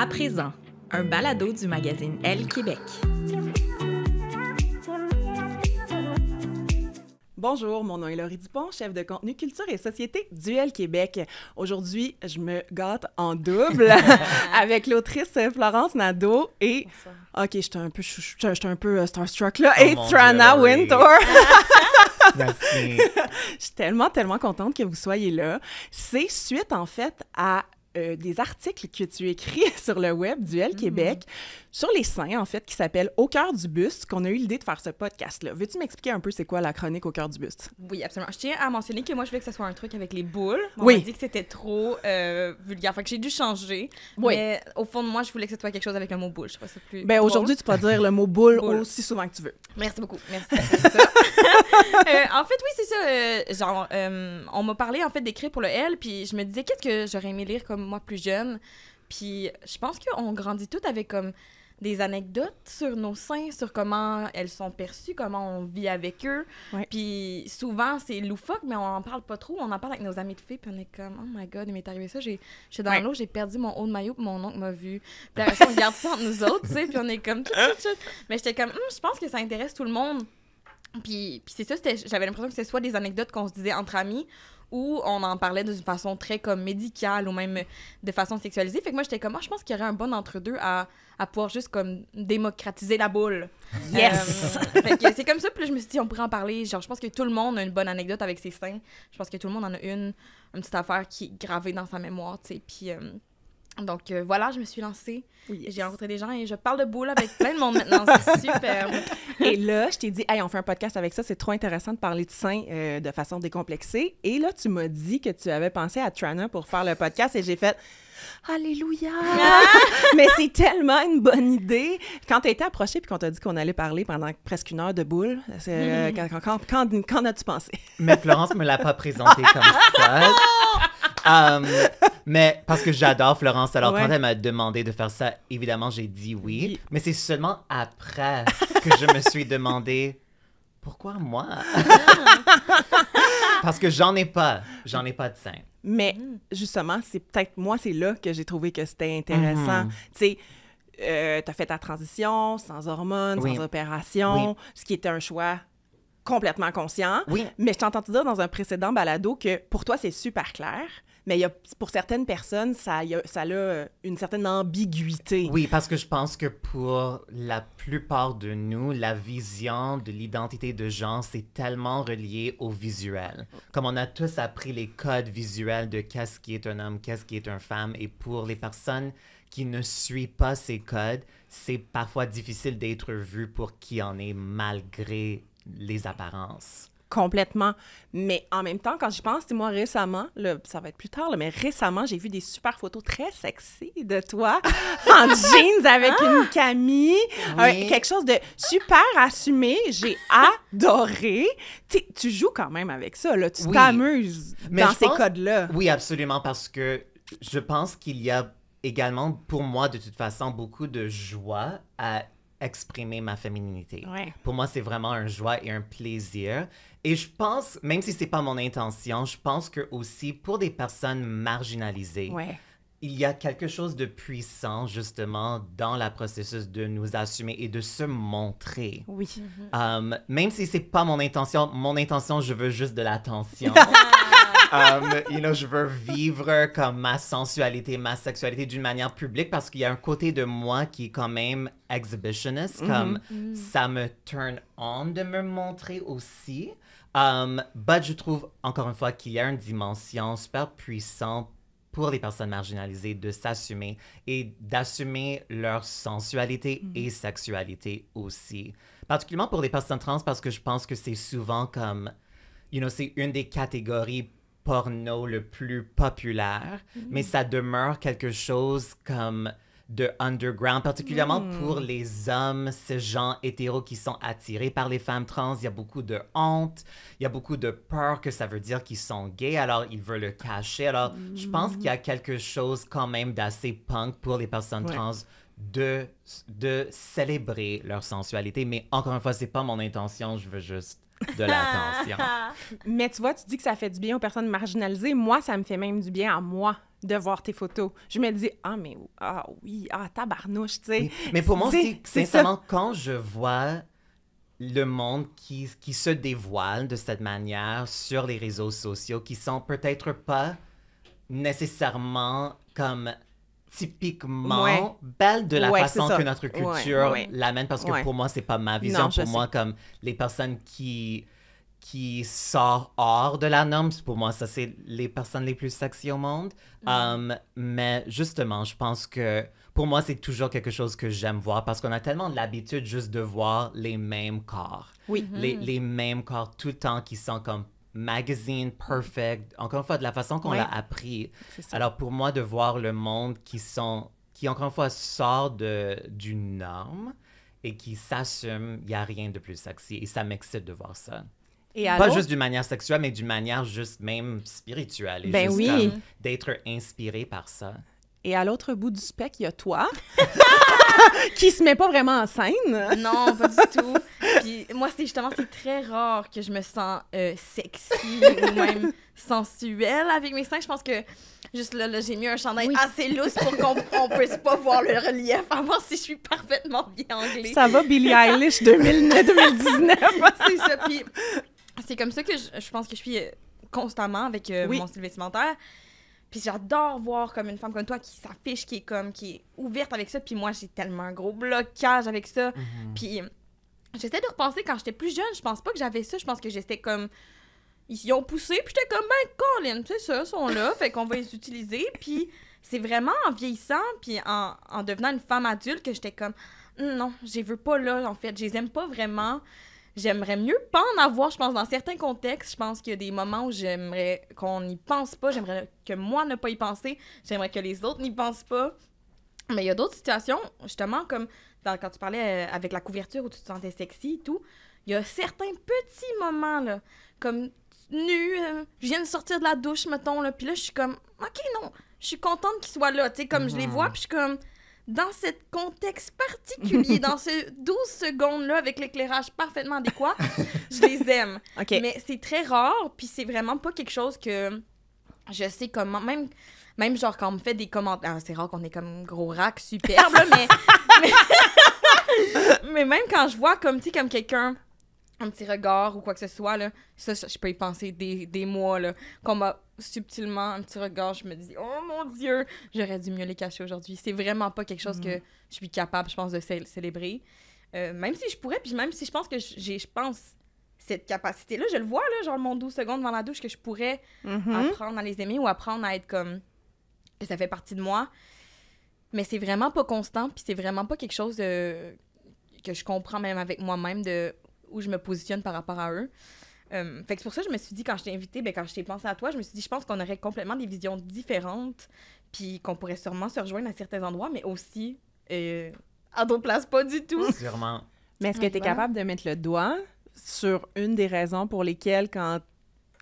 À présent, un balado du magazine Elle Québec. Bonjour, mon nom est Laurie Dupont, chef de contenu culture et société Duel Québec. Aujourd'hui, je me gâte en double avec l'autrice Florence Nadeau et OK, j'étais un peu j'étais un peu euh, starstruck là Oh et Trana Dieu. Wintour. Merci. Je suis tellement, tellement contente que vous soyez là. C'est suite, en fait, à euh, des articles que tu écris sur le web Duel Québec sur les seins, en fait, qui s'appelle Au cœur du buste, qu'on a eu l'idée de faire ce podcast-là. Veux-tu m'expliquer un peu c'est quoi la chronique Au cœur du buste? Oui, absolument. Je tiens à mentionner que moi, je voulais que ce soit un truc avec les boules. On Oui. m'a dit que c'était trop euh, vulgaire. Fait que j'ai dû changer. Oui. Mais au fond de moi, je voulais que ce soit quelque chose avec le mot boule. Je sais pas si c'est plus. Ben aujourd'hui, tu peux dire le mot boule, Boule. aussi souvent que tu veux. Merci beaucoup. Merci. ça. Euh, en fait, oui, c'est ça. euh, genre, euh, on m'a parlé en fait d'écrire pour le L, puis je me disais qu'est-ce que j'aurais aimé lire comme moi plus jeune? Puis je pense qu'on grandit toutes avec comme des anecdotes sur nos seins, sur comment elles sont perçues, comment on vit avec eux. Ouais. Puis souvent, c'est loufoque, mais on en parle pas trop. On en parle avec nos amis de filles, puis on est comme, oh my god, il m'est arrivé ça. J'ai- J'étais dans Ouais. l'eau, j'ai perdu mon haut de maillot, puis mon oncle m'a vu. Puis on garde ça entre nous autres, tu sais, puis on est comme. Mais j'étais comme, Hum, je pense que ça intéresse tout le monde. Puis, puis c'est ça, c'était- j'avais l'impression que c'était soit des anecdotes qu'on se disait entre amis ou on en parlait d'une façon très comme médicale ou même de façon sexualisée. Fait que moi, j'étais comme, Ah, je pense qu'il y aurait un bon entre-deux à, à pouvoir juste comme démocratiser la boule. Yes! Euh, fait que c'est comme ça, puis là, je me suis dit, on pourrait en parler. Genre, je pense que tout le monde a une bonne anecdote avec ses seins. Je pense que tout le monde en a une, une petite affaire qui est gravée dans sa mémoire, tu sais. Puis, euh, donc euh, voilà, je me suis lancée. J'ai rencontré des gens et je parle de boule avec plein de monde maintenant. C'est superbe. Et là, je t'ai dit, hey, on fait un podcast avec ça, c'est trop intéressant de parler de seins euh, de façon décomplexée. Et là, tu m'as dit que tu avais pensé à Trana pour faire le podcast et j'ai fait. Alléluia! Mais c'est tellement une bonne idée. Quand tu été approchée puis qu'on t'a dit qu'on allait parler pendant presque une heure de boule, c'est, euh, quand, quand, quand, quand- qu'en as-tu pensé? Mais Florence me l'a pas présenté comme ça. Um, mais parce que j'adore Florence, alors Ouais. quand elle m'a demandé de faire ça, évidemment, j'ai dit oui. Oui. Mais c'est seulement après que je me suis demandé pourquoi moi? Parce que j'en ai pas, j'en ai pas de sein. Mais justement, c'est peut-être moi, c'est là que j'ai trouvé que c'était intéressant. Mhm. Tu sais, euh, t'as fait ta transition sans hormones, Oui. sans opération, Oui. ce qui était un choix complètement conscient. Oui. Mais je t'entends te dire dans un précédent balado que pour toi, c'est super clair, mais pour certaines personnes, ça, y a, ça a euh, une certaine ambiguïté. Oui, parce que je pense que pour la plupart de nous, la vision de l'identité de genre, c'est tellement relié au visuel. Comme on a tous appris les codes visuels de qu'est-ce qui est un homme, qu'est-ce qui est une femme, et pour les personnes qui ne suivent pas ces codes, c'est parfois difficile d'être vu pour qui en est malgré les apparences. Complètement. Mais en même temps, quand j'y pense, c'est moi récemment, là, ça va être plus tard, là, mais récemment, j'ai vu des super photos très sexy de toi en jeans avec une Camille. Oui. quelque chose de super assumé. J'ai adoré. Tu joues quand même avec ça, là. Tu Oui. t'amuses Mais dans ces pense- codes-là. Oui, absolument, parce que je pense qu'il y a également, pour moi, de toute façon, beaucoup de joie à exprimer ma féminité. Ouais. Pour moi, c'est vraiment un joie et un plaisir. Et je pense, même si c'est pas mon intention, je pense que aussi pour des personnes marginalisées, Ouais. il y a quelque chose de puissant justement dans le processus de nous assumer et de se montrer. Oui. Um, même si c'est pas mon intention, mon intention, je veux juste de l'attention. um, you know, je veux vivre comme ma sensualité, ma sexualité d'une manière publique parce qu'il y a un côté de moi qui est quand même exhibitionniste, comme ça me turn on de me montrer aussi. Um, but je trouve encore une fois qu'il y a une dimension super puissante pour les personnes marginalisées de s'assumer et d'assumer leur sensualité et sexualité aussi. Particulièrement pour les personnes trans parce que je pense que c'est souvent comme, you know, c'est une des catégories porno le plus populaire, mais ça demeure quelque chose comme de underground, particulièrement pour les hommes, ces gens hétéros qui sont attirés par les femmes trans. Il y a beaucoup de honte, il y a beaucoup de peur que ça veut dire qu'ils sont gays, alors ils veulent le cacher. Alors, je pense qu'il y a quelque chose quand même d'assez punk pour les personnes Ouais. trans de, de célébrer leur sensualité. Mais encore une fois, c'est pas mon intention, je veux juste de l'attention. Mais tu vois, tu dis que ça fait du bien aux personnes marginalisées. Moi, ça me fait même du bien à moi. de voir tes photos. Je me dis, ah, mais ah oui, ah, tabarnouche, tu sais. Oui, Mais pour moi c'est sincèrement, quand je vois le monde qui, qui se dévoile de cette manière sur les réseaux sociaux, qui sont peut-être pas nécessairement comme typiquement Ouais. belles de la Ouais, façon que notre culture ouais. l'amène, parce que pour moi, c'est pas ma vision. Non, pour moi, comme les personnes qui qui sort hors de la norme, pour moi, ça, c'est les personnes les plus sexy au monde. Um, mais justement, je pense que pour moi, c'est toujours quelque chose que j'aime voir parce qu'on a tellement l'habitude juste de voir les mêmes corps. Oui. Les, les mêmes corps tout le temps qui sont comme magazine perfect. Encore une fois, de la façon qu'on l'a appris. Alors pour moi, de voir le monde qui sont, qui encore une fois sort de, d'une norme et qui s'assume, il n'y a rien de plus sexy. Et ça m'excite de voir ça. Et Pas juste d'une manière sexuelle, mais d'une manière juste même spirituelle. Et Ben juste oui. d'être inspiré par ça. Et à l'autre bout du spectre, il y a toi, qui se met pas vraiment en scène. Non, pas du tout. Puis moi, c'est justement, c'est très rare que je me sens euh, sexy ou même sensuelle avec mes seins. Je pense que juste là, là, j'ai mis un chandail assez lousse pour qu'on on puisse pas voir le relief, à voir si je suis parfaitement bien anglais. Ça va, Billie Eilish 2009-2019. c'est ça. Puis c'est comme ça que je, je pense que je suis euh, constamment avec euh, Oui. mon style vestimentaire. Puis j'adore voir comme une femme comme toi qui s'affiche, qui est comme, qui est ouverte avec ça. Puis moi, j'ai tellement un gros blocage avec ça. Puis j'essaie de repenser quand j'étais plus jeune, je pense pas que j'avais ça. Je pense que j'étais comme. Ils y ont poussé, puis j'étais comme, ben, Colin, c'est ça, ils sont là, fait qu'on va les utiliser. Puis c'est vraiment en vieillissant, puis en, en devenant une femme adulte que j'étais comme, non, je les veux pas là, en fait. Je les aime pas vraiment. J'aimerais mieux pas en avoir, je pense, dans certains contextes. Je pense qu'il y a des moments où j'aimerais qu'on n'y pense pas. J'aimerais que moi ne pas y penser. J'aimerais que les autres n'y pensent pas. Mais il y a d'autres situations, justement, comme dans- quand tu parlais euh, avec la couverture où tu te sentais sexy et tout. Il y a certains petits moments, là, comme nu, euh, je viens de sortir de la douche, mettons, là, puis là, je suis comme, OK, non, je suis contente qu'ils soient là, tu sais, comme je les vois, puis je suis comme, dans ce contexte particulier, dans ces 12 secondes-là, avec l'éclairage parfaitement adéquat, je les aime. Mais c'est très rare, puis c'est vraiment pas quelque chose que je sais comment. Même, même genre, quand on me fait des commentaires. ah, c'est rare qu'on ait comme gros rack superbe, mais, mais. mais même quand je vois comme, tu comme quelqu'un. Un petit regard ou quoi que ce soit, là, ça, je peux y penser des, des mois, là. Qu'on m'a subtilement un petit regard, je me dis, oh mon Dieu, j'aurais dû mieux les cacher aujourd'hui. C'est vraiment pas quelque chose que je suis capable, je pense, de cé- célébrer. Euh, même si je pourrais, puis même si je pense que j'ai, je pense, cette capacité-là, je le vois, là, genre mon 12 secondes devant la douche, que je pourrais Mhm. apprendre à les aimer ou apprendre à être comme que ça fait partie de moi. Mais c'est vraiment pas constant, puis c'est vraiment pas quelque chose de- que je comprends même avec moi-même de où je me positionne par rapport à eux. Euh, fait que c'est pour ça que je me suis dit, quand je t'ai invité, ben, quand je t'ai pensé à toi, je me suis dit, je pense qu'on aurait complètement des visions différentes, puis qu'on pourrait sûrement se rejoindre à certains endroits, mais aussi euh, à d'autres places, pas du tout. Sûrement. Mais est-ce que tu es voilà. capable de mettre le doigt sur une des raisons pour lesquelles, quand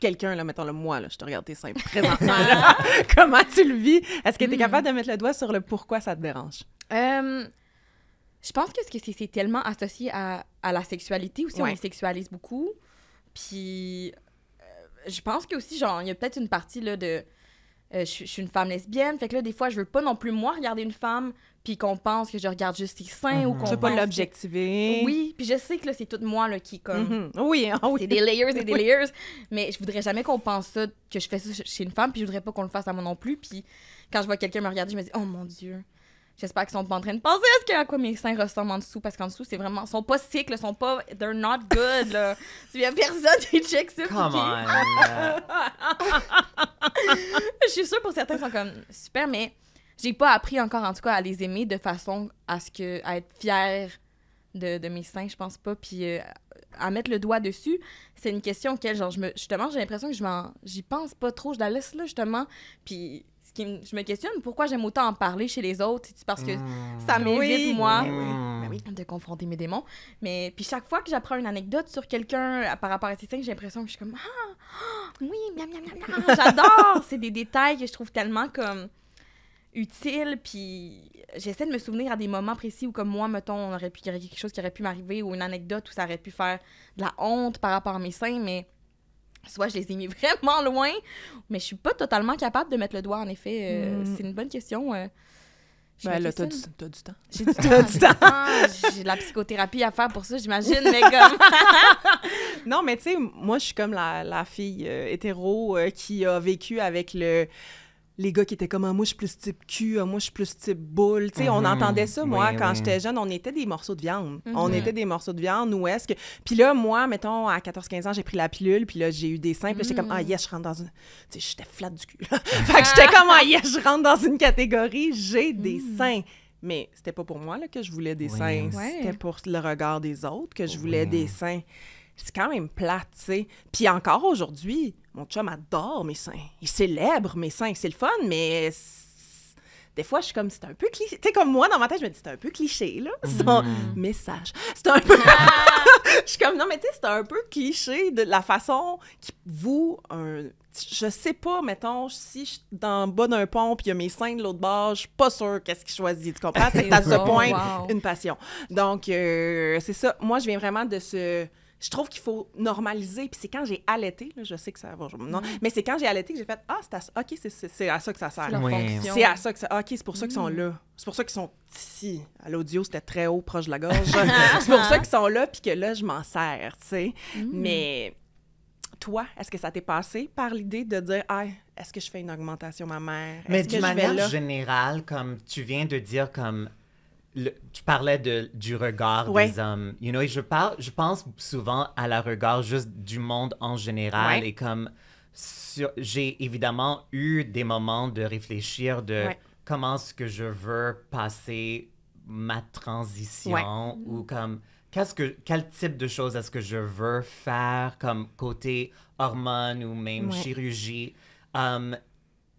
quelqu'un, là, mettons le moi, là, je te regarde tes seins présentement, là, comment tu le vis, est-ce que tu es Mhm. capable de mettre le doigt sur le pourquoi ça te dérange? Euh, je pense que c'est- tellement associé à, à la sexualité aussi, on Ouais. les sexualise beaucoup. Puis euh, je pense que aussi, genre, il y a peut-être une partie là, de. euh, je suis- je suis une femme lesbienne, fait que là, des fois, je veux pas non plus, moi, regarder une femme, puis qu'on pense que je regarde juste ses seins ou Mhm. qu'on Tu veux pas que- l'objectiver? Oui, puis je sais que là, c'est tout moi là, qui, comme. Mhm. Oui, ah oui. C'est des layers et des Oui. layers. Mais je voudrais jamais qu'on pense ça, que je fais ça chez une femme, puis je voudrais pas qu'on le fasse à moi non plus. Puis quand je vois quelqu'un me regarder, je me dis, oh mon Dieu. J'espère qu'ils sont pas en train de penser à ce que, à quoi mes seins ressemblent en dessous, parce qu'en dessous, c'est vraiment. Ils sont pas sick, ils sont pas. They're not good, là. Il y a personne qui check ça. Come on. Je suis sûre pour certains, ils sont comme super, mais j'ai pas appris encore, en tout cas, à les aimer de façon à ce que. à être fière de, de mes seins, je pense pas. Puis euh, à mettre le doigt dessus, c'est une question auquel, genre, je me, justement, j'ai l'impression que je m'en, j'y pense pas trop, je la laisse là, justement. Puis qui je me questionne, pourquoi j'aime autant en parler chez les autres? C'est parce que Mm. ça m'évite, Oui, moi, oui, oui. Mm. Ben de confronter mes démons. Mais puis chaque fois que j'apprends une anecdote sur quelqu'un euh, par rapport à ses seins, j'ai l'impression que je suis comme ah, ah, oui, miam, miam, miam, miam. j'adore. c'est des détails que je trouve tellement comme utiles. Puis j'essaie de me souvenir à des moments précis où comme moi, mettons, on aurait pu il y aurait quelque chose qui aurait pu m'arriver ou une anecdote où ça aurait pu faire de la honte par rapport à mes seins, mais soit je les ai mis vraiment loin, mais je suis pas totalement capable de mettre le doigt, en effet. Euh, Mm. C'est une bonne question. euh. Ben là, t'as du, t'as du temps. J'ai du T'as du temps. Ah, J'ai de la psychothérapie à faire pour ça, j'imagine, mais comme... Non, mais tu sais, moi, je suis comme la, la fille euh, hétéro euh, qui a vécu avec le les gars qui étaient comme Ah, moi je suis plus type cul, Ah, moi je suis plus type boule. Tu sais, on Mhm. entendait ça moi Oui, quand oui. j'étais jeune, on était des morceaux de viande. Mhm. On était des morceaux de viande ou est-ce que Puis là moi, mettons à 14 15 ans, j'ai pris la pilule, puis là j'ai eu des seins, puis là, j'étais comme ah yes, je rentre dans une tu sais, j'étais flat du cul. fait que j'étais comme ah yes, je rentre dans une catégorie, j'ai des seins. Mais c'était pas pour moi là, que je voulais des Oui. seins, Ouais. c'était pour le regard des autres que je voulais Oui. des seins. C'est quand même plate, tu sais. Puis encore aujourd'hui, mon chum adore mes seins. Il célèbre mes seins. C'est le fun, mais des fois, je suis comme, c'est un peu cliché. Tu sais, comme moi, dans ma tête, je me dis, c'est un peu cliché, là, son message. C'est un peu... je suis comme, non, mais tu sais, c'est un peu cliché de la façon qui vous... Un... Je sais pas, mettons, si je suis dans le bas d'un pont puis il y a mes seins de l'autre bord, je suis pas sûre qu'est-ce qu'il choisit, tu comprends? C'est à ce Oh, point wow. une passion. Donc, euh, c'est ça. Moi, je viens vraiment de ce... Je trouve qu'il faut normaliser. Puis c'est quand j'ai allaité, là, je sais que ça va... Non, mais c'est quand j'ai allaité que j'ai fait « Ah, c'est à ça. OK, c'est- c'est c'est à ça que ça sert. C'est Oui. C'est à ça que ça... OK, c'est pour ça qu'ils sont là. C'est pour ça qu'ils sont ici. À l'audio, c'était très haut, proche de la gorge. c'est pour ça qu'ils sont là, puis que là, je m'en sers, tu sais. Mais toi, est-ce que ça t'est passé par l'idée de dire « Ah, est-ce que je fais une augmentation mammaire? Mais Est-ce que d'une manière générale, comme tu viens de dire, comme le- tu parlais de, du regard Ouais. des hommes. You know, et je, parle, je pense souvent à la regard juste du monde en général Ouais. et comme sur- j'ai évidemment eu des moments de réfléchir de Ouais. comment est-ce que je veux passer ma transition ou comme qu'est-ce que quel type de choses est-ce que je veux faire comme côté hormones ou même chirurgie. Um,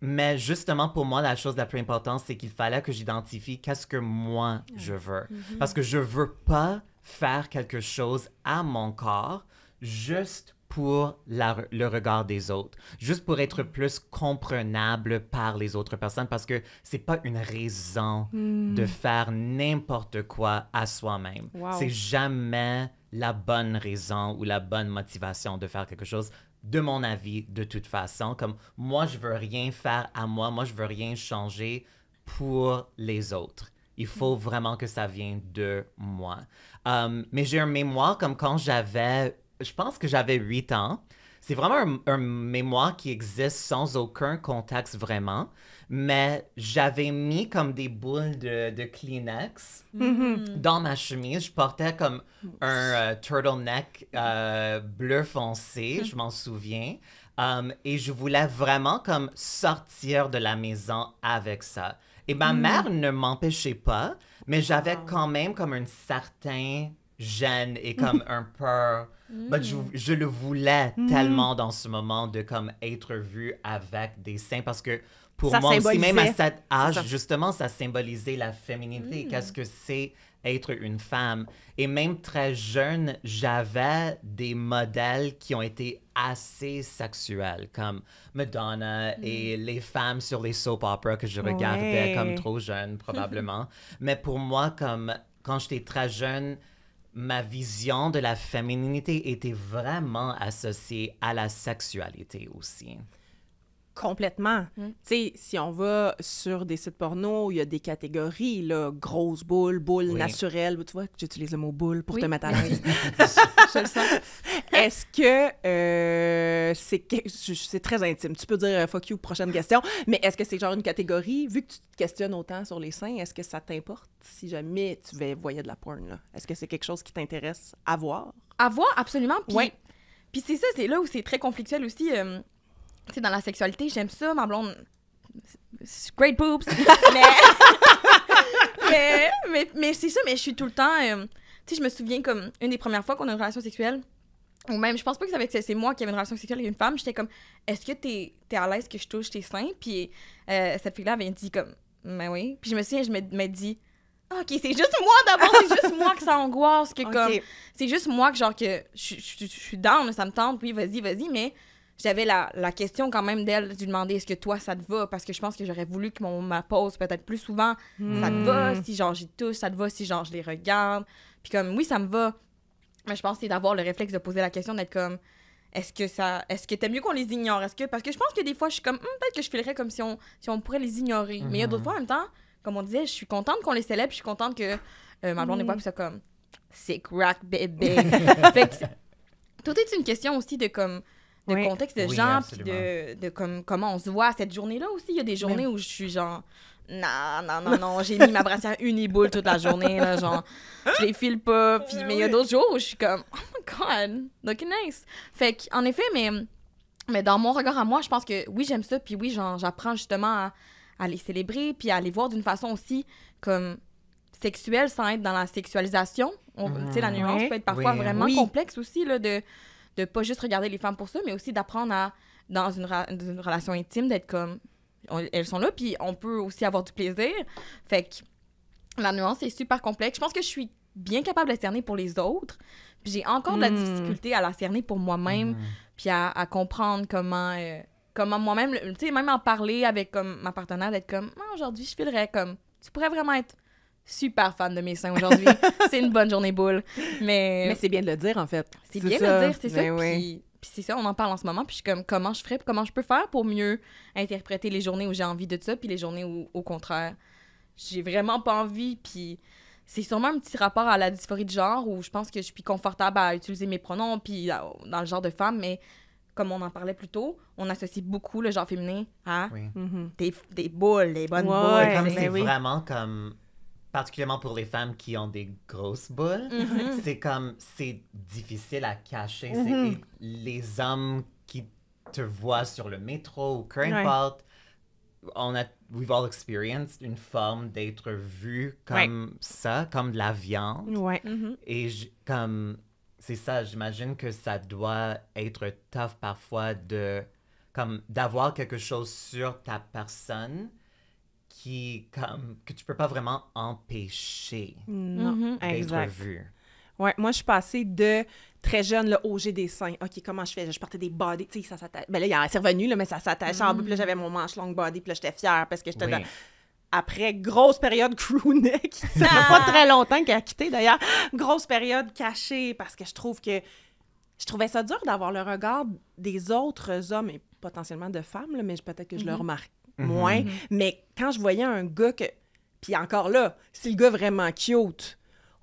mais justement, pour moi, la chose la plus importante, c'est qu'il fallait que j'identifie qu'est-ce que moi je veux. Parce que je veux pas faire quelque chose à mon corps juste pour la- le regard des autres, juste pour être plus comprenable par les autres personnes, parce que c'est pas une raison de faire n'importe quoi à soi-même. Wow. C'est jamais la bonne raison ou la bonne motivation de faire quelque chose de mon avis, de toute façon. Comme moi, je veux rien faire à moi, moi, je veux rien changer pour les autres. Il faut vraiment que ça vienne de moi. Um, mais j'ai un mémoire comme quand j'avais, je pense que j'avais 8 ans. C'est vraiment un, un mémoire qui existe sans aucun contexte vraiment. Mais j'avais mis comme des boules de, de Kleenex dans ma chemise. Je portais comme un euh, turtleneck euh, bleu foncé, je m'en souviens. Um, et je voulais vraiment comme sortir de la maison avec ça. Et ma mère ne m'empêchait pas, mais j'avais quand même comme un certain gêne et comme un peur. But je, je le voulais tellement dans ce moment de comme être vu avec des seins parce que pour Ça moi aussi, même à cet âge, justement, ça symbolisait la féminité. Qu'est-ce que c'est être une femme? Et même très jeune, j'avais des modèles qui ont été assez sexuels, comme Madonna et les femmes sur les soap operas que je regardais Ouais. comme trop jeune, probablement. Mais pour moi, comme quand j'étais très jeune, ma vision de la féminité était vraiment associée à la sexualité aussi. Complètement. Mm. Tu sais, si on va sur des sites porno, il y a des catégories, là, grosse boule, boule Oui. naturelle. Tu vois que j'utilise le mot boule pour Oui. te mettre à l'aise. Je le sens. Est-ce que euh, c'est très intime? Tu peux dire euh, fuck you, prochaine question, mais est-ce que c'est genre une catégorie, vu que tu te questionnes autant sur les seins, est-ce que ça t'importe si jamais tu vais voyer de la porn? là? Est-ce que c'est quelque chose qui t'intéresse à voir? À voir, absolument. Puis, Ouais. puis c'est ça, c'est là où c'est très conflictuel aussi. euh, tu sais, dans la sexualité, j'aime ça, ma blonde. c'est Great boobs! mais, mais, mais, mais c'est ça, mais je suis tout le temps. euh, tu sais, je me souviens comme une des premières fois qu'on a une relation sexuelle, ou même, je pense pas que avait- c'est moi qui avais une relation sexuelle avec une femme, j'étais comme, est-ce que t'es es à l'aise que je touche tes seins? Puis euh, cette fille-là avait dit comme, ben oui. Puis je me souviens, je me, dis, Ah, ok, c'est juste moi d'abord, c'est juste moi que ça angoisse, que comme c'est juste moi que genre que je, suis down, ça me tente, oui, vas-y, vas-y, mais j'avais la, la question quand même d'elle, de lui demander est-ce que toi ça te va, parce que je pense que j'aurais voulu que mon ma pose peut-être plus souvent, ça te va, si genre j'y touche, ça te va, si genre je les regarde, puis comme oui, ça me va, mais je pense que c'est d'avoir le réflexe de poser la question, d'être comme est-ce que ça est-ce que t'aimes mieux qu'on les ignore? Est-ce que parce que je pense que des fois je suis comme Hum, peut-être que je filerais comme si on si on pourrait les ignorer. Mais il y a d'autres Mhm. fois en même temps comme on disait je suis contente qu'on les célèbre je suis contente que euh, ma blonde est pas puis ça comme sick rock baby. Fait que c'est- tout est une question aussi de comme de Oui. contexte de Oui, gens puis de, de comme comment on se voit cette journée là aussi il y a des journées où je suis genre non non non non j'ai mis ma brassière uniboule toute la journée là genre je les file pas puis mais il y a d'autres jours où je suis comme oh my god looking nice fait que, en effet mais mais dans mon regard à moi je pense que oui j'aime ça puis oui genre, j'apprends justement à, à les célébrer puis à les voir d'une façon aussi comme sexuelle sans être dans la sexualisation On- tu sais la nuance Ouais. peut être parfois Oui. vraiment Oui. complexe aussi là de de pas juste regarder les femmes pour ça mais aussi d'apprendre à dans une, relation intime d'être comme on- elles sont là puis on peut aussi avoir du plaisir fait que la nuance est super complexe je pense que je suis bien capable de la cerner pour les autres puis j'ai encore de la Hmm. difficulté à la cerner pour moi-même Mhm. puis à, à comprendre comment euh, comment moi-même tu sais même en parler avec comme ma partenaire d'être comme Ah, aujourd'hui je filerais comme tu pourrais vraiment être super fan de mes seins aujourd'hui c'est une bonne journée boule mais, Mais c'est bien de le dire, en fait. c'est bien de le dire c'est ça Ben oui. puis puis c'est ça on en parle en ce moment puis je suis comme comment je ferais comment je peux faire pour mieux interpréter les journées où j'ai envie de ça puis les journées où au contraire j'ai vraiment pas envie puis c'est sûrement un petit rapport à la dysphorie de genre où je pense que je suis plus confortable à utiliser mes pronoms puis à- dans le genre de femme mais comme on en parlait plus tôt on associe beaucoup le genre féminin à Oui. Mhm. des, des boules des bonnes Ouais, boules comme ben c'est- c'est oui. vraiment comme particulièrement pour les femmes qui ont des grosses boules, Mhm. c'est comme c'est difficile à cacher. Mhm. les hommes qui te voient sur le métro ou peu Ouais. on a we've all experienced une forme d'être vu comme ça, comme de la viande. Ouais. Mhm. Et comme c'est ça, j'imagine que ça doit être tough parfois de comme d'avoir quelque chose sur ta personne qui comme que tu peux pas vraiment empêcher Non, Mhm. d'être vu. Ouais, moi, je suis passée de très jeune, là, au G des seins. OK, comment je fais? Je portais des body, tu sais, ça s'attache. Ben là, il y a- c'est revenu, là, mais ça s'attachait en bas. Puis là, j'avais mon manche long body, puis là, j'étais fière parce que j'étais Oui. dans- Après, grosse période crew neck. Ça fait pas très longtemps qu'elle a quitté, d'ailleurs. Grosse période cachée parce que je trouve que... Je trouvais ça dur d'avoir le regard des autres hommes, et potentiellement de femmes, là, mais peut-être que je le remarque moins. Mais quand je voyais un gars que... Puis encore là, si le gars est vraiment cute,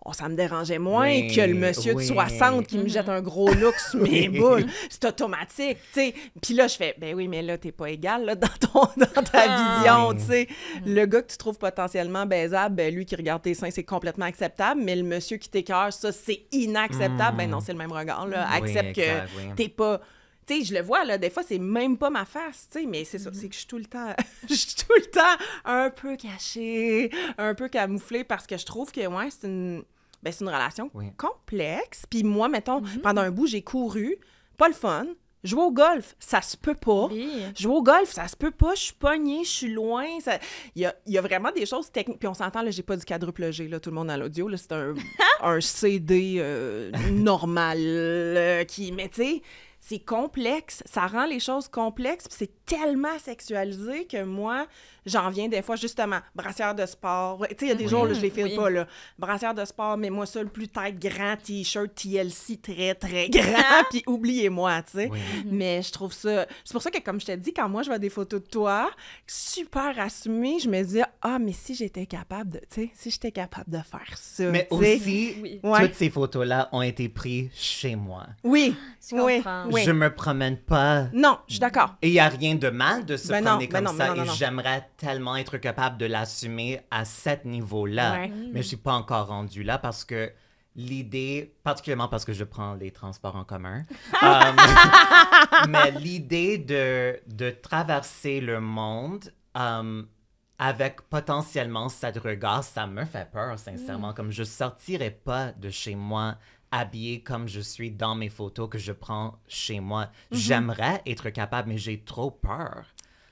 oh, ça me dérangeait moins Oui, que le monsieur oui. de 60 qui me jette un gros look sur mes boules. C'est automatique, tu sais. Puis là, je fais, ben oui, mais là, t'es pas égal là, dans, ton, dans ta Ah. vision, Oui. tu sais. Le gars que tu trouves potentiellement baisable, ben lui qui regarde tes seins, c'est complètement acceptable, mais le monsieur qui t'écœure, ça, c'est inacceptable. Mm. Ben non, c'est le même regard, là. Oui, Accepte exact, que oui. t'es pas... Tu sais, je le vois, là, des fois, c'est même pas ma face, tu sais, mais c'est ça, Mm-hmm. c'est que je suis tout le temps... je suis tout le temps un peu cachée, un peu camouflée, parce que je trouve que, ouais, c'est une... Ben, c'est une relation Oui. complexe. Puis moi, mettons, Mhm. pendant un bout, j'ai couru, pas le fun. Jouer au golf, ça se peut pas. Oui. Jouer au golf, ça se peut pas. Je suis pognée, je suis loin. ça- Il y a, il y a vraiment des choses techniques. Puis on s'entend, là, j'ai pas du quadruple G, là, tout le monde à l'audio. là, C'est un, un CD euh, normal euh, qui... Mais tu sais, c'est complexe. Ça rend les choses complexes. C'est tellement sexualisé que moi, j'en viens des fois, justement, brassière de sport. Tu sais, il y a des Oui. jours, là, je les file Oui. pas, là. Brassière de sport, mais moi ça le plus tête grand, t-shirt TLC très, très grand. Puis oubliez-moi, tu sais. Oui. Mais je trouve ça. C'est pour ça que, comme je t'ai dit, quand moi je vois des photos de toi, super assumées, je me dis, ah, mais si j'étais capable de. Tu sais, si j'étais capable de faire ça. Mais aussi. Ouais. toutes ces photos-là ont été prises chez moi. Oui. Je oui. comprends. Oui. Je me promène pas Non, je suis d'accord. Et il n'y a rien de mal de se Ben non, promener ben comme non, ça. ben non, non, et non. j'aimerais tellement être capable de l'assumer à ce niveau-là. Ouais. Mais je suis pas encore rendue là parce que l'idée, particulièrement parce que je prends les transports en commun, euh, mais l'idée de, de traverser le monde euh, avec potentiellement cette regard, ça me fait peur, sincèrement. Comme je sortirais pas de chez moi habillée comme je suis dans mes photos que je prends chez moi. J'aimerais être capable, mais j'ai trop peur.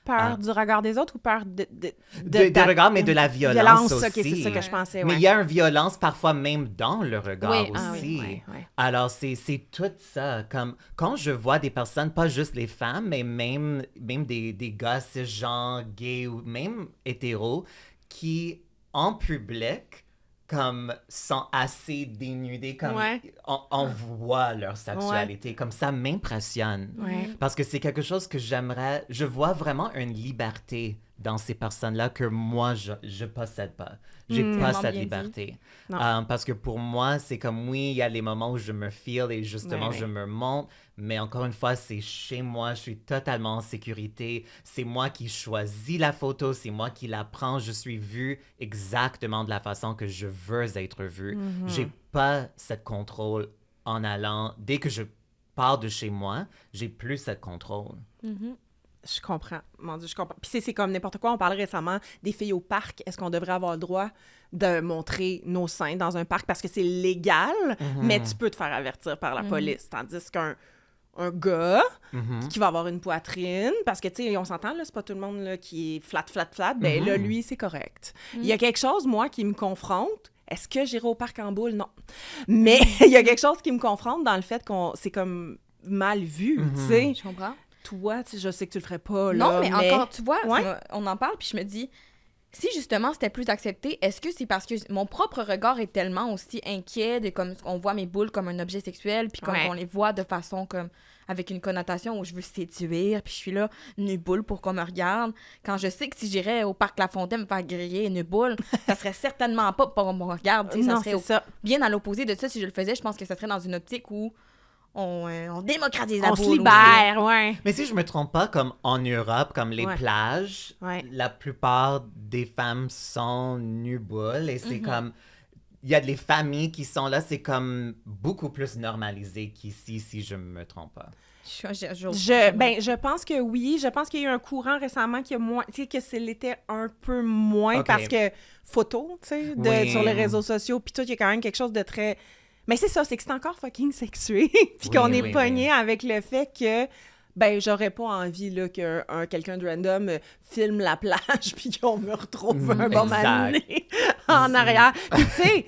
Peur Ah. du regard des autres ou peur de. De, De, de ta- regard, mais de la violence, Violence, aussi. c'est ça que je pensais. Mais il y a une violence parfois même dans le regard Oui, aussi. Ah oui, ouais, ouais. Alors, c'est c'est tout ça. Comme quand je vois des personnes, pas juste les femmes, mais même, même des, des gars cisgenres, gays ou même hétéros, qui, en public, comme sont assez dénudés, comme Ouais. on, on voit leur sexualité, comme ça m'impressionne. Ouais. Parce que c'est quelque chose que j'aimerais, je vois vraiment une liberté dans ces personnes-là que moi, je, je possède pas. J'ai Mm. pas cette liberté. Euh, parce que pour moi, c'est comme, oui, il y a les moments où je me feel et justement, Ouais, je ouais. me monte. Mais encore une fois, c'est chez moi, je suis totalement en sécurité. C'est moi qui choisis la photo, c'est moi qui la prends. Je suis vue exactement de la façon que je veux être vue. Mm-hmm. J'ai pas cette contrôle en allant. Dès que je pars de chez moi, j'ai plus cette contrôle. Mhm. Je comprends. Mon Dieu, je comprends. Puis c'est- c'est comme n'importe quoi. On parlait récemment des filles au parc. Est-ce qu'on devrait avoir le droit de montrer nos seins dans un parc? Parce que c'est légal, mais tu peux te faire avertir par la police. Tandis qu'un un gars Mhm. qui va avoir une poitrine, parce que, tu sais, on s'entend, là, c'est pas tout le monde là, qui est flat, flat, flat, ben là, lui, c'est correct. Il y a quelque chose, moi, qui me confronte. Est-ce que j'irai au parc en boule? Non. Mais il y a quelque chose qui me confronte dans le fait qu'on c'est comme mal vu, tu sais. Je comprends. Toi, tu sais, je sais que tu le ferais pas, là, Non, mais, encore, tu vois, Ouais. on en parle, puis je me dis, si justement c'était plus accepté, est-ce que c'est parce que mon propre regard est tellement aussi inquiet de comme on voit mes boules comme un objet sexuel, puis comme Ouais. on les voit de façon comme avec une connotation où je veux séduire, puis je suis là, une boule pour qu'on me regarde. Quand je sais que si j'irais au parc La Fontaine me faire griller une boule, ça serait certainement pas pour qu'on me regarde. ça Non, serait c'est au- ça. bien à l'opposé de ça. Si je le faisais, je pense que ça serait dans une optique où on, euh, on démocratise la On se aussi. libère, ouais. Mais si je me trompe pas, comme en Europe, comme les Ouais. plages, Ouais. la plupart des femmes sont nues boules et c'est comme. Il y a des familles qui sont là, c'est comme beaucoup plus normalisé qu'ici, si je me trompe pas. Je, je, je- Je, ben, je pense que oui. Je pense qu'il y a eu un courant récemment qui a moins, tu sais, que c'est- l'était un peu moins parce que photo, tu sais, Oui. sur les réseaux sociaux, puis tout, il y a quand même quelque chose de très. Mais c'est ça, c'est que c'est encore fucking sexué, puis Oui, qu'on est oui, pogné oui. avec le fait que. Ben, j'aurais pas envie là, que un- quelqu'un de random filme la plage puis qu'on me retrouve Mhm, un bon mané en arrière. Puis tu sais,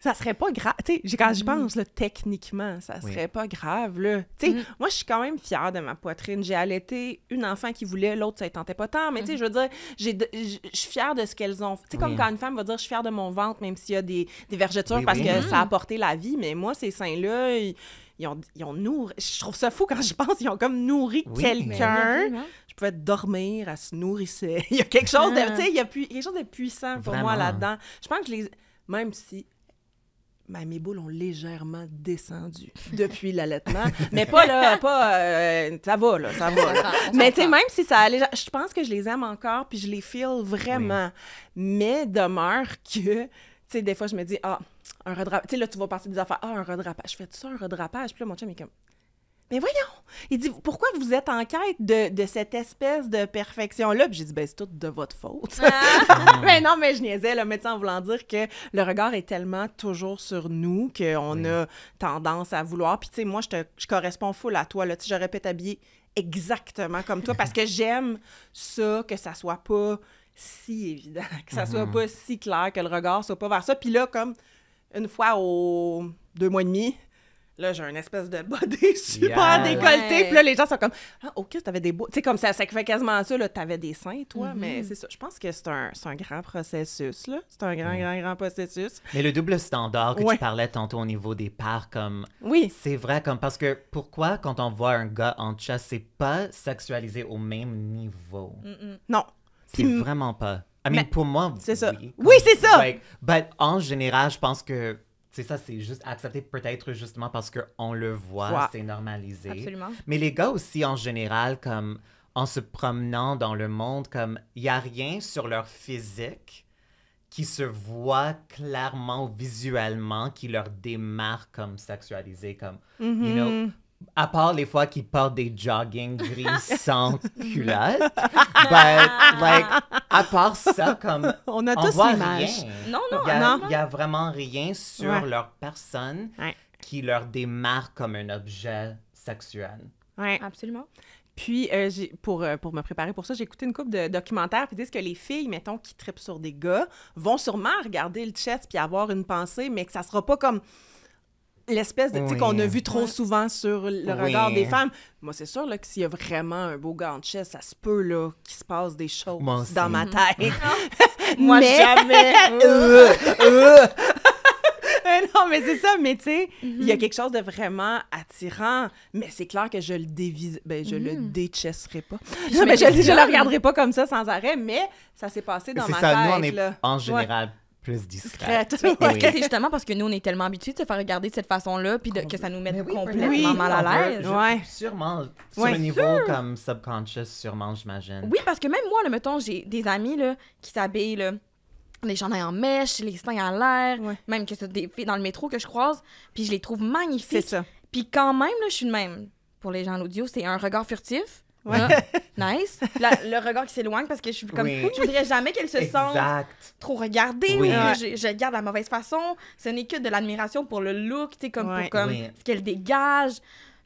ça serait pas grave. Tu sais, quand j'y pense, là, techniquement, ça Oui. serait pas grave, là. Tu sais, Mhm. moi, je suis quand même fière de ma poitrine. J'ai allaité une enfant qui voulait, l'autre, ça ne tentait pas tant. Mais tu sais, je veux dire, je suis fière de ce qu'elles ont. Tu sais, comme quand une femme va dire, je suis fière de mon ventre, même s'il y a des, des vergetures Oui, parce oui. que Mhm. ça a apporté la vie. Mais moi, ces seins-là, ils, ils ont, ils ont nourri. Je trouve ça fou quand je pense. Ils ont comme nourri quelqu'un. absolument. Je pouvais dormir, elle se nourrissait. Il y a quelque chose de, Ah. tu sais, il y a pu- quelque chose de puissant pour moi là-dedans. Je pense que je les, même si ben, mes boules ont légèrement descendu depuis l'allaitement, mais pas là, pas, euh, ça va là, ça va. Là. Mais tu sais, même si ça allait, je pense que je les aime encore, puis je les feel vraiment. Mais demeure que, tu sais, des fois, je me dis, ah, un redrapage. Tu sais, là, tu vas passer des affaires, ah, un redrapage. Je fais ça, un redrapage? Puis là, mon chum est comme, mais voyons! Il dit, pourquoi vous êtes en quête de, de cette espèce de perfection-là? Puis j'ai dit, ben, c'est tout de votre faute. Ah! mais non, mais je niaisais, là, mais tu sais, en voulant dire que le regard est tellement toujours sur nous qu'on Oui. a tendance à vouloir. Puis, tu sais, moi, je, te, je corresponds full à toi, là. Tu sais, j'aurais pu t'habiller exactement comme toi parce que j'aime ça, que ça soit pas si évident, que ça soit Mhm. pas si clair, que le regard soit pas vers ça. Puis là, comme une fois aux deux mois et demi, là, j'ai une espèce de body super Yeah. décolleté. Ouais. Puis là, les gens sont comme Ah, OK, t'avais des beaux. Tu sais, comme ça, ça fait quasiment ça, là, t'avais des seins, toi. Mhm. Mais c'est ça. Je pense que c'est un, c'est un grand processus, là. C'est un grand, Ouais. grand, grand processus. Mais le double standard que Ouais. tu parlais tantôt au niveau des parts, comme Oui. c'est vrai, comme parce que pourquoi quand on voit un gars en chasse, c'est pas sexualisé au même niveau? Non. C'est Puis- vraiment pas. I mean, Mais- pour moi, c'est ça. Oui, c'est ça. Like, but en général, je pense que c'est ça, c'est juste accepté peut-être justement parce qu'on le voit, c'est normalisé. Absolument. Mais les gars aussi, en général, comme en se promenant dans le monde, comme il n'y a rien sur leur physique qui se voit clairement visuellement qui leur démarque comme sexualisé, comme, you know, Mhm. À part les fois qu'ils portent des jogging gris sans culotte, but, like, à part ça, comme, On a on tous voit l'image. rien. Non, non, Il y, a, non. il y a vraiment rien sur Ouais. leur personne Ouais. qui leur démarque comme un objet sexuel. Ouais. absolument. Puis, euh, j'ai- pour, euh, pour me préparer pour ça, j'ai écouté une couple de documentaires puis ils disent que les filles, mettons, qui tripent sur des gars, vont sûrement regarder le chest puis avoir une pensée, mais que ça sera pas comme l'espèce de, tu sais, Oui. qu'on a vu trop Ouais. souvent sur le Oui. regard des femmes. Moi, c'est sûr, là, que s'il y a vraiment un beau gars en chest, ça se peut, là, qu'il se passe des choses Moi aussi. dans ma tête. Moi, Mais- jamais. Euh, euh. Euh, non, mais c'est ça, mais tu sais, il y a Mhm. quelque chose de vraiment attirant, mais c'est clair que je le dévise, ben je le Mhm. déchesserai pas. je Non, mais je, je le regarderai pas comme ça sans arrêt, mais ça s'est passé dans ma ça, tête nous, on est là. en général plus. Discrète. Est-ce que c'est justement parce que nous, on est tellement habitués de se faire regarder de cette façon-là, puis de- que ça nous met oui, complètement oui, mal à l'aise? Ouais. Sûrement, sur Ouais. le niveau comme subconscious, sûrement, j'imagine. Oui, parce que même moi, là, mettons, j'ai des amis là, qui s'habillent, là, les chandails en mèche, les seins en l'air, Ouais. même que c'est des filles dans le métro que je croise, puis je les trouve C'est magnifiques. ça. Puis quand même, là, je suis de même. Pour les gens à l'audio, c'est un regard furtif. Ouais. Ah, nice. La- le regard qui s'éloigne parce que je suis comme. Oui. Je voudrais jamais qu'elle se sente Exact. trop regardée Oui. je, je garde de la mauvaise façon. Ce n'est que de l'admiration pour le look, tu sais, comme Ouais. pour comme Oui. ce qu'elle dégage.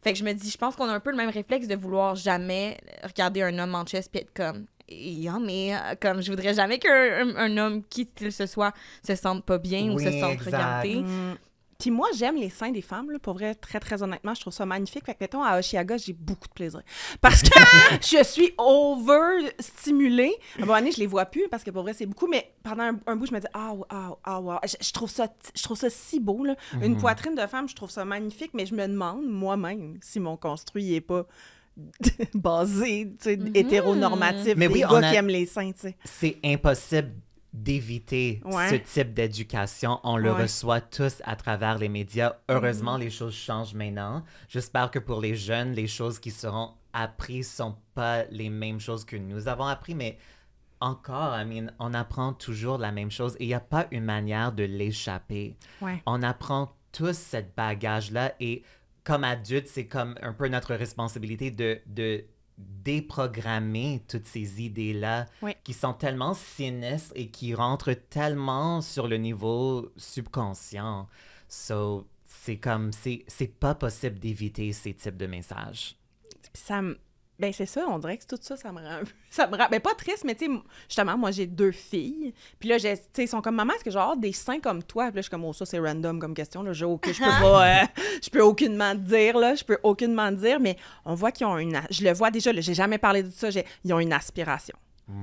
Fait que je me dis, je pense qu'on a un peu le même réflexe de vouloir jamais regarder un homme en chest puis être comme. Yeah, mais comme je voudrais jamais qu'un un, un homme qui qu'il se soit se sente pas bien ou se sente exact. regardé. Mm. Puis moi, j'aime les seins des femmes, là, pour vrai, très, très honnêtement, je trouve ça magnifique. Fait que, mettons, à Oshiaga, j'ai beaucoup de plaisir. Parce que je suis over-stimulée. À un moment donné, je les vois plus, parce que pour vrai, c'est beaucoup, mais pendant un, un bout, je me dis, ah, ah, ah, wow. Je, je trouve ça, je trouve ça si beau, là. Une poitrine de femme, je trouve ça magnifique, mais je me demande, moi-même, si mon construit est pas basé, tu sais, hétéronormatif, Mais des oui, gars on a- qui aiment les seins, tu sais. C'est impossible d'éviter Ouais. ce type d'éducation. On le Ouais. reçoit tous à travers les médias. Heureusement, les choses changent maintenant. J'espère que pour les jeunes, les choses qui seront apprises sont pas les mêmes choses que nous avons appris, mais encore, I mean, on apprend toujours la même chose et il n'y a pas une manière de l'échapper. Ouais. On apprend tous cette bagage-là et comme adulte, c'est comme un peu notre responsabilité de, de déprogrammer toutes ces idées-là Oui. qui sont tellement sinistres et qui rentrent tellement sur le niveau subconscient. So, c'est comme, c'est pas possible d'éviter ces types de messages. Ça me. Ben, c'est ça, on dirait que tout ça, ça me rend. Ça me rend. Ben, pas triste, mais tu sais, justement, moi, j'ai deux filles. Puis là, j'ai- tu sais, ils sont comme maman, est-ce que genre des seins comme toi? Puis là, je suis comme, oh, ça, c'est random comme question. Là, aucun- je peux pas. euh, je peux aucunement dire, là. Je peux aucunement dire, mais on voit qu'ils ont une. Je le vois déjà, là, j'ai jamais parlé de ça. j'ai- Ils ont une aspiration.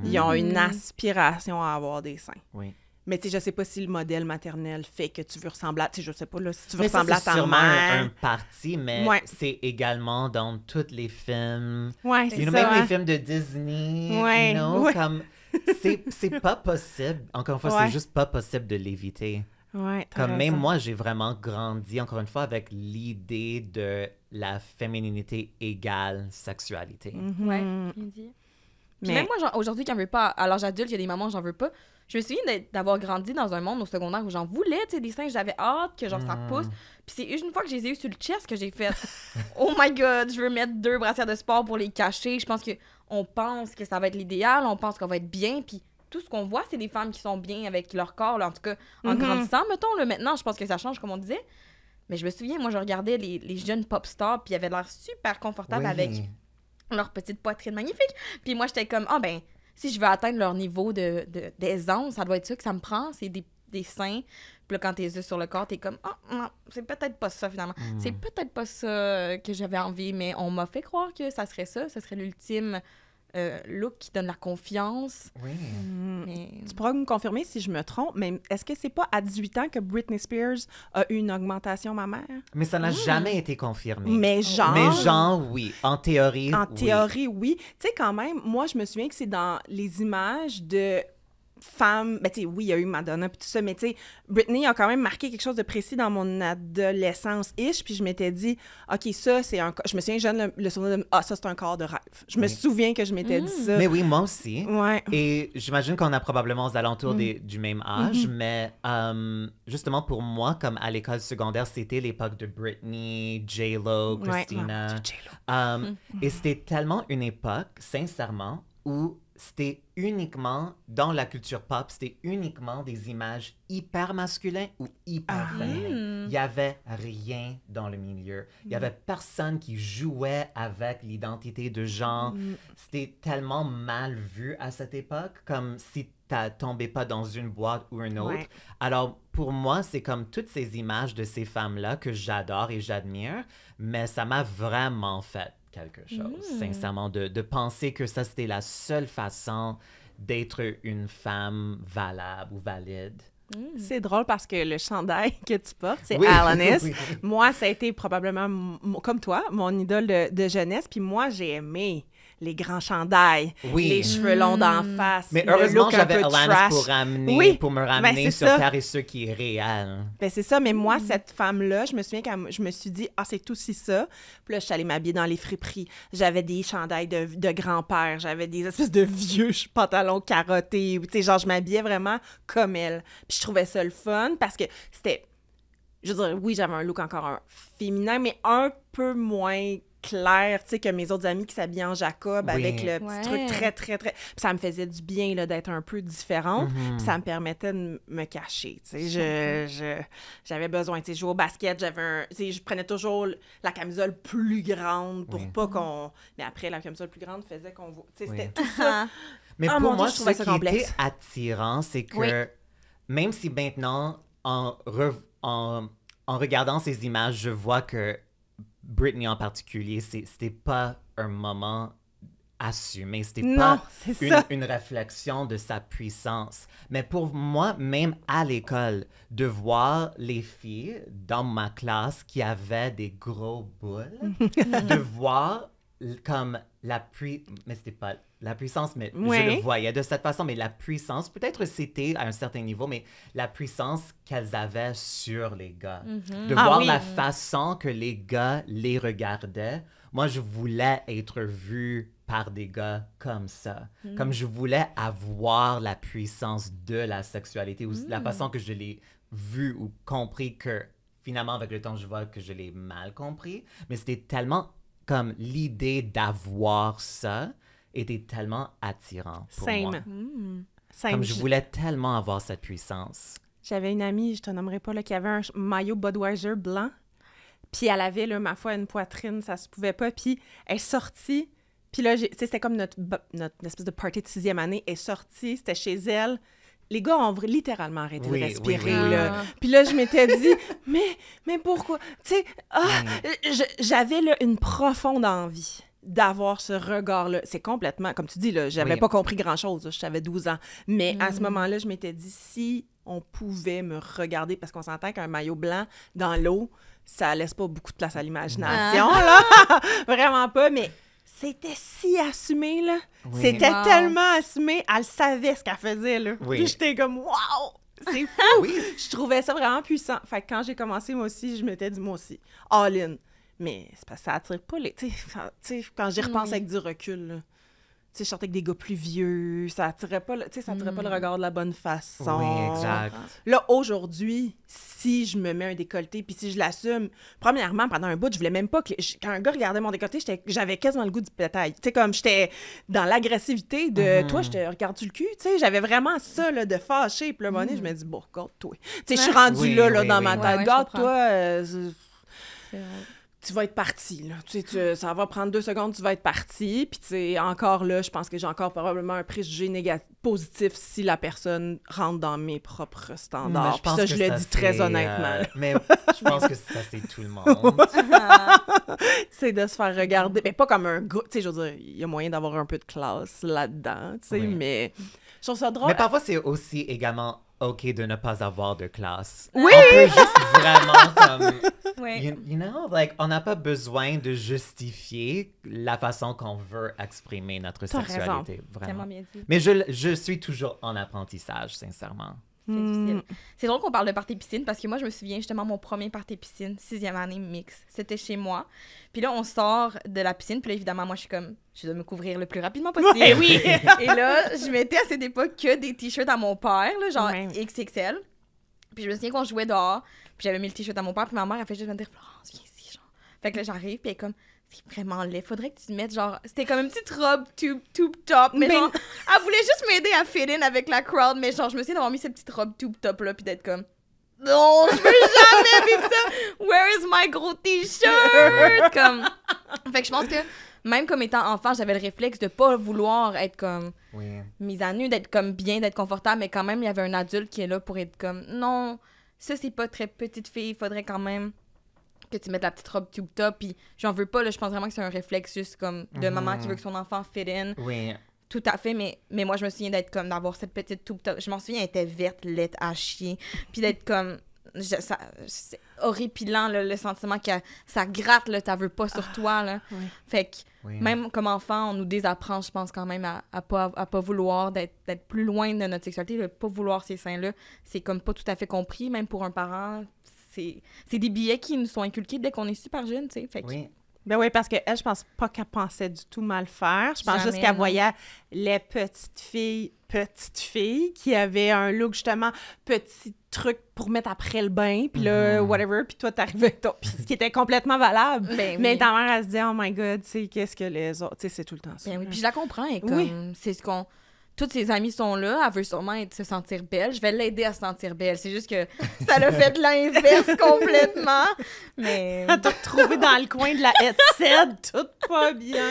Ils ont une aspiration à avoir des seins. Oui. Mais tu sais, je sais pas si le modèle maternel fait que tu veux ressembler à. Tu sais, je sais pas, là, si tu veux Mais ça, ressembler à ta mère. un, un parti, mais Ouais. c'est également dans tous les films. Ouais, c'est ça. même hein. les films de Disney, Ouais, you know, ouais. comme c'est c'est pas possible. Encore une fois, Ouais. c'est juste pas possible de l'éviter. Ouais, Comme même moi, j'ai vraiment grandi, encore une fois, avec l'idée de la féminité égale sexualité. Mhm. Ouais, bien dit. Puis Mais- même moi, aujourd'hui, quand je veux pas, à l'âge adulte, il y a des moments où j'en veux pas. Je me souviens d'avoir grandi dans un monde au secondaire où j'en voulais, tu sais, des seins, j'avais hâte que genre ça Mm. pousse. Puis c'est une fois que je les ai eu sur le chest que j'ai fait Oh my god, je veux mettre deux brassières de sport pour les cacher. Je pense que on pense que ça va être l'idéal, on pense qu'on va être bien, puis tout ce qu'on voit, c'est des femmes qui sont bien avec leur corps, là, en tout cas, en Mhm. grandissant, mettons, là, maintenant, je pense que ça change, comme on disait. Mais je me souviens, moi, je regardais les, les jeunes pop stars, puis ils avaient l'air super confortables Oui. avec leur petite poitrine magnifique. Puis moi, j'étais comme, ah ben, si je veux atteindre leur niveau de, de- d'aisance, ça doit être ça que ça me prend, c'est des, des seins. Puis là, quand t'es yeux sur le corps, t'es comme, ah, non, c'est peut-être pas ça finalement. Mm. C'est peut-être pas ça euh, que j'avais envie, mais on m'a fait croire que ça serait ça, ça serait l'ultime euh, look qui donne la confiance. Oui. Mais... Tu pourras me confirmer si je me trompe, mais est-ce que c'est pas à 18 ans que Britney Spears a eu une augmentation mammaire? Mais ça n'a jamais été confirmé. Mais genre... Mais genre, oui. En théorie, En oui. théorie, oui. Tu sais, quand même, moi, je me souviens que c'est dans les images de femmes... Ben, tu sais, oui, il y a eu Madonna puis tout ça, mais tu sais, Britney a quand même marqué quelque chose de précis dans mon adolescence-ish, puis je m'étais dit, OK, ça, c'est un... Je me souviens jeune, le, le souvenir de... Ah, ça, c'est un corps de rêve. Je me Oui. souviens que je m'étais dit ça. Mais oui, moi aussi. Ouais. Et j'imagine qu'on a probablement aux alentours Mm. des- du même âge, Mm-hmm. mais euh, justement pour moi, comme à l'école secondaire, c'était l'époque de Britney, J-Lo, Ouais. Christina. Ouais, J-Lo. Euh, Mm-hmm. Et c'était tellement une époque, sincèrement, où c'était uniquement, dans la culture pop, c'était uniquement des images hyper masculins ou hyper Ah. féminins. Il y avait rien dans le milieu. Il y avait personne qui jouait avec l'identité de genre. Mm. C'était tellement mal vu à cette époque, comme si t'as tombé pas dans une boîte ou une autre. Ouais. Alors, pour moi, c'est comme toutes ces images de ces femmes-là que j'adore et j'admire, mais ça m'a vraiment fait quelque chose, Mm. sincèrement, de, de penser que ça, c'était la seule façon d'être une femme valable ou valide. C'est drôle parce que le chandail que tu portes, c'est Oui. Alanis. Oui. Moi, ça a été probablement, comme toi, mon idole de, de jeunesse. Puis moi, j'ai aimé les grands chandails, Oui. les cheveux longs d'en face, Mais heureusement, look un j'avais peu Alanis trash. pour, ramener, Oui, pour me ben, ramener c'est sur ça. Terre et ce qui est réel. Ben, c'est ça, mais moi, cette femme-là, je me souviens quand je me suis dit, ah, c'est aussi ça. Puis là, je suis allée m'habiller dans les friperies. J'avais des chandails de, de grand-père, j'avais des espèces de vieux pantalons carottés. Tu sais, genre, je m'habillais vraiment comme elle. Puis je trouvais ça le fun parce que c'était. Je veux dire, oui, j'avais un look encore un féminin, mais un peu moins clair, tu sais, que mes autres amis qui s'habillaient en Jacob Oui. avec le petit Ouais. truc très, très, très... Puis ça me faisait du bien, là, d'être un peu différente. Mhm. Puis ça me permettait de me cacher, tu sais. Je, je- j'avais besoin, tu sais, jouais au basket, j'avais un... Tu sais, je prenais toujours la camisole plus grande pour Oui. pas qu'on... Mais après, la camisole plus grande faisait qu'on... Tu sais, Oui. c'était tout ça. Mais Ah, pour mon Dieu, moi, je ce trouvais qui ça était complexe. attirant, c'est que Oui. même si maintenant, en, re- en, en regardant ces images, je vois que Britney en particulier, c'était pas un moment assumé, c'était pas une, réflexion de sa puissance. Mais pour moi, même à l'école, de voir les filles dans ma classe qui avaient des gros boules, de voir comme la puissance, mais c'était pas la puissance, mais je le voyais de cette façon, mais la puissance, peut-être c'était à un certain niveau, mais la puissance qu'elles avaient sur les gars. De Ah voir oui. la façon que les gars les regardaient. Moi, je voulais être vue par des gars comme ça. Comme je voulais avoir la puissance de la sexualité ou la façon que je l'ai vue ou compris que finalement, avec le temps, je vois que je l'ai mal compris. Mais c'était tellement comme l'idée d'avoir ça était tellement attirant pour moi. Mm. Same. Comme je voulais tellement avoir cette puissance. J'avais une amie, je te nommerai pas, là, qui avait un maillot Budweiser blanc. Puis elle avait, là, ma foi, une poitrine, ça se pouvait pas. Puis elle est sortie. Puis là, c'était comme notre, notre espèce de party de sixième année. Elle est sortie, c'était chez elle. Les gars ont littéralement arrêté Oui, de respirer, oui, oui. là. Ah. Puis là, je m'étais dit, mais, mais pourquoi? Tu sais, ah, je- j'avais, là, une profonde envie d'avoir ce regard-là. C'est complètement, comme tu dis, là, j'avais Oui. pas compris grand-chose. J'avais 12 ans. Mais à ce moment-là, je m'étais dit, si on pouvait me regarder, parce qu'on s'entend qu'un maillot blanc dans l'eau, ça laisse pas beaucoup de place à l'imagination, là. Vraiment pas, mais c'était si assumé, là. Oui. C'était Wow. tellement assumé. Elle savait ce qu'elle faisait, là. Oui. Puis j'étais comme, waouh! C'est fou! Oui. Je trouvais ça vraiment puissant. Fait que quand j'ai commencé, moi aussi, je m'étais dit, moi aussi, all in. Mais c'est parce que ça attire pas les. Tu sais, quand- j'y repense Oui. avec du recul, là, sais, je sortais avec des gars plus vieux, ça attirait pas, le- tu sais, ça attirait pas le regard de la bonne façon. Oui, exact. Là, aujourd'hui, si je me mets un décolleté puis si je l'assume, premièrement, pendant un bout, je voulais même pas que. je- quand un gars regardait mon décolleté, j'avais quasiment le goût du pétail. Tu sais, comme j'étais dans l'agressivité de Mhm. toi, je te regarde-tu le cul? Tu sais, j'avais vraiment ça, là, de fâcher. Puis un moment je me dis, bon, garde-toi. Tu sais, je suis rendue Oui, là, là, oui, dans ma Ouais, tête. ouais, je Garde-toi. euh, c'est- C'est vrai. Tu vas être parti, là. Tu sais, tu- ça va prendre deux secondes, tu vas être parti. Puis, tu sais, encore là, je pense que j'ai encore probablement un préjugé négatif, positif si la personne rentre dans mes propres standards. Puis pense ça, je le dis très honnêtement. euh, mais je pense que ça, c'est tout le monde. c'est de se faire regarder. Mais pas comme un gars. Tu sais, je veux dire, il y a moyen d'avoir un peu de classe là-dedans, tu sais, Oui. mais je trouve ça drôle. Mais parfois, c'est aussi également OK de ne pas avoir de classe. Oui! On peut juste vraiment comme... You, you know, like, on n'a pas besoin de justifier la façon qu'on veut exprimer notre sexualité. Vraiment. bien dit. Mais je, je suis toujours en apprentissage, sincèrement. C'est Hmm. difficile. C'est drôle qu'on parle de party piscine parce que moi, je me souviens justement mon premier party piscine, sixième année mix. C'était chez moi. Puis là, on sort de la piscine. Puis là, évidemment, moi, je suis comme, je dois me couvrir le plus rapidement possible. Ouais, oui! Et là, je mettais à cette époque que des t-shirts à mon père, là, genre Ouais. XXL. Puis je me souviens qu'on jouait dehors. Puis j'avais mis le t-shirt à mon père. Puis ma mère, elle fait juste me dire, Florence, viens ici, genre. Fait que là, j'arrive. Puis elle est comme, c'est vraiment laid. Faudrait que tu te mettes, genre, c'était comme une petite robe tube, tube top. Mais, Mais- genre, elle voulait juste m'aider à fit in avec la crowd. Mais genre, je me souviens d'avoir mis cette petite robe tube top là. Puis d'être comme, non, je veux jamais vivre ça. Where is my gros t-shirt? Comme. Fait que je pense que même comme étant enfant, j'avais le réflexe de pas vouloir être comme Oui. mise à nu, d'être comme bien, d'être confortable, mais quand même, il y avait un adulte qui est là pour être comme non, ça c'est pas très petite fille, il faudrait quand même que tu mettes la petite robe tube top, puis j'en veux pas, là, je pense vraiment que c'est un réflexe juste comme de Mhm. maman qui veut que son enfant fit in. Oui. Tout à fait, mais, mais moi, je me souviens d'être comme, d'avoir cette petite toupe top. Je m'en souviens, elle était verte, laite à chier. Puis d'être comme. c'est horripilant, là, le sentiment que ça gratte, là, t'as veux pas sur toi, là. Fait que, Oui. même comme enfant, on nous désapprend, je pense, quand même, à, à pas, à pas vouloir d'être d'être plus loin de notre sexualité, de pas vouloir ces seins-là. C'est comme pas tout à fait compris, même pour un parent. C'est des billets qui nous sont inculqués dès qu'on est super jeune, tu sais. Fait que- Oui. Ben oui, parce qu'elle, je pense pas qu'elle pensait du tout mal faire. Je pense Jamais, juste qu'elle voyait les petites filles, petites filles, qui avaient un look justement petit truc pour mettre après le bain, puis là, Mhm. whatever, puis toi, t'arrivais avec ton... Puis ce qui était complètement valable. Ben Mais oui. ta mère, elle se dit, oh my god, tu sais, qu'est-ce que les autres... Tu sais, c'est tout le temps ça. Ben oui, puis je la comprends. elle est Oui. comme, c'est ce qu'on. Toutes ses amies sont là, elle veut sûrement être- se sentir belle. Je vais l'aider à se sentir belle. C'est juste que ça l'a fait l'inverse complètement. Mais. te retrouver dans le coin de la headset, tout pas bien.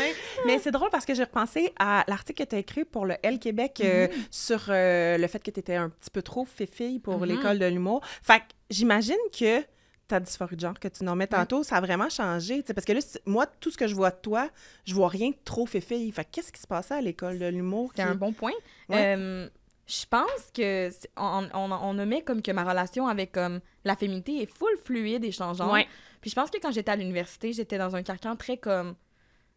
Mais c'est drôle parce que j'ai repensé à l'article que tu as écrit pour le L Québec euh, sur euh, le fait que tu étais un petit peu trop fille pour Mhm. l'école de l'humour. Fait que j'imagine que ta dysphorie de genre que tu nommais tantôt, ça a vraiment changé. Parce que là, moi, tout ce que je vois de toi, je vois rien de trop fille. Fait que qu'est-ce qui se passait à l'école de l'humour? C'est qui- un bon point. Ouais. Euh, je pense que on, on, on nommait comme que ma relation avec comme la féminité est full fluide et changeante. Ouais. Puis je pense que quand j'étais à l'université, j'étais dans un carcan très comme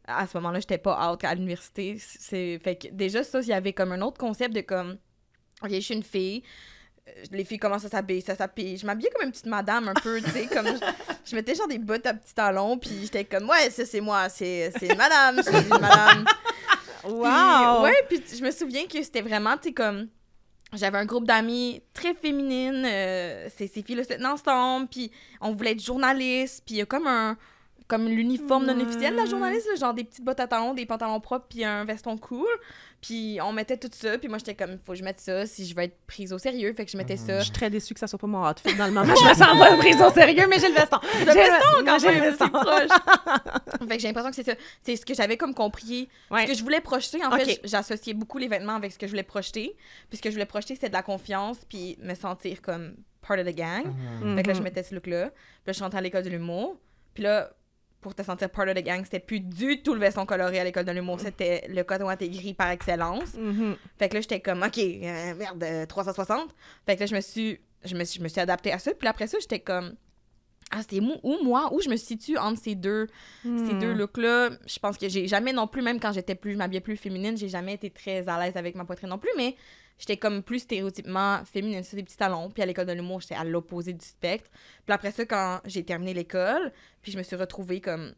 à ce moment-là, j'étais pas out à l'université. C'est fait que déjà ça, il y avait comme un autre concept de comme OK, je suis une fille. Euh, Les filles commencent à s'habiller, ça s'habille. Je m'habillais comme une petite madame un peu, tu sais, comme je, je mettais genre des bottes à petits talons, puis j'étais comme ouais, ça c'est moi, c'est c'est madame, une madame. Puis, Wow! ouais, puis je me souviens que c'était vraiment, tu sais, comme. J'avais un groupe d'amis très féminines. euh, ces, ces filles-là se tenaient ensemble, puis on voulait être journaliste, puis il y a comme un. Comme l'uniforme non officiel, la journaliste, là, genre des petites bottes à talons, des pantalons propres, puis un veston cool. Puis on mettait tout ça, puis moi j'étais comme, faut que je mette ça si je veux être prise au sérieux. Fait que je mettais ça. Je suis très déçue que ça soit pas mon outfit dans le moment. Je me sens pas prise au sérieux, mais j'ai le veston. J'ai Le veston, quand j'ai le veston. proche. fait que j'ai l'impression que c'est ça. C'est ce que j'avais comme compris. Ouais. Ce que je voulais projeter, en fait, j'associais beaucoup les vêtements avec ce que je voulais projeter. Puis ce que je voulais projeter, c'était de la confiance, puis me sentir comme part of the gang. Mhm. Fait que là, je Mhm. mettais ce look-là. Puis là, je suis rentrée à l'école de l'humour. Puis là, pour te sentir part of the gang, c'était plus du tout le veston coloré à l'école de l'humour. C'était le coton à gris par excellence. Mhm. Fait que là, j'étais comme, OK, euh, merde, euh, 360. Fait que là, je me suis, je me suis, je me suis adaptée à ça. Puis après ça, j'étais comme, ah, c'était où, moi, où je me situe entre ces deux, ces deux looks-là? Je pense que j'ai jamais non plus, même quand j'étais plus, je m'habillais plus féminine, j'ai jamais été très à l'aise avec ma poitrine non plus, mais j'étais comme plus stéréotypement féminine, c'est des petits talons. Puis à l'école de l'humour, j'étais à l'opposé du spectre. Puis après ça, quand j'ai terminé l'école, puis je me suis retrouvée comme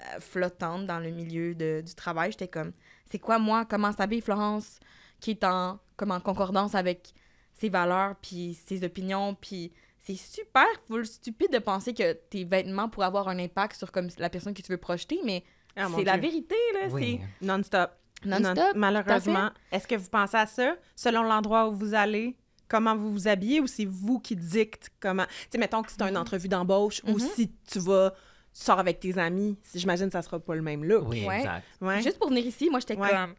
euh, flottante dans le milieu de- du travail, j'étais comme, c'est quoi moi, comment s'habille Florence, qui est en, comme en concordance avec ses valeurs, puis ses opinions, puis c'est super full stupide de penser que tes vêtements pourraient avoir un impact sur comme la personne que tu veux projeter, mais Ah, c'est la Dieu. vérité, là. Oui. Non-stop. Non-stop. malheureusement. Est-ce que vous pensez à ça selon l'endroit où vous allez? Comment vous vous habillez ou c'est vous qui dicte comment? Tu sais, mettons que c'est une entrevue d'embauche ou Mhm. si tu vas, tu sors avec tes amis, j'imagine que ça sera pas le même look. Oui, Ouais. exact. Ouais. Juste pour venir ici, moi, j'étais Ouais. comme...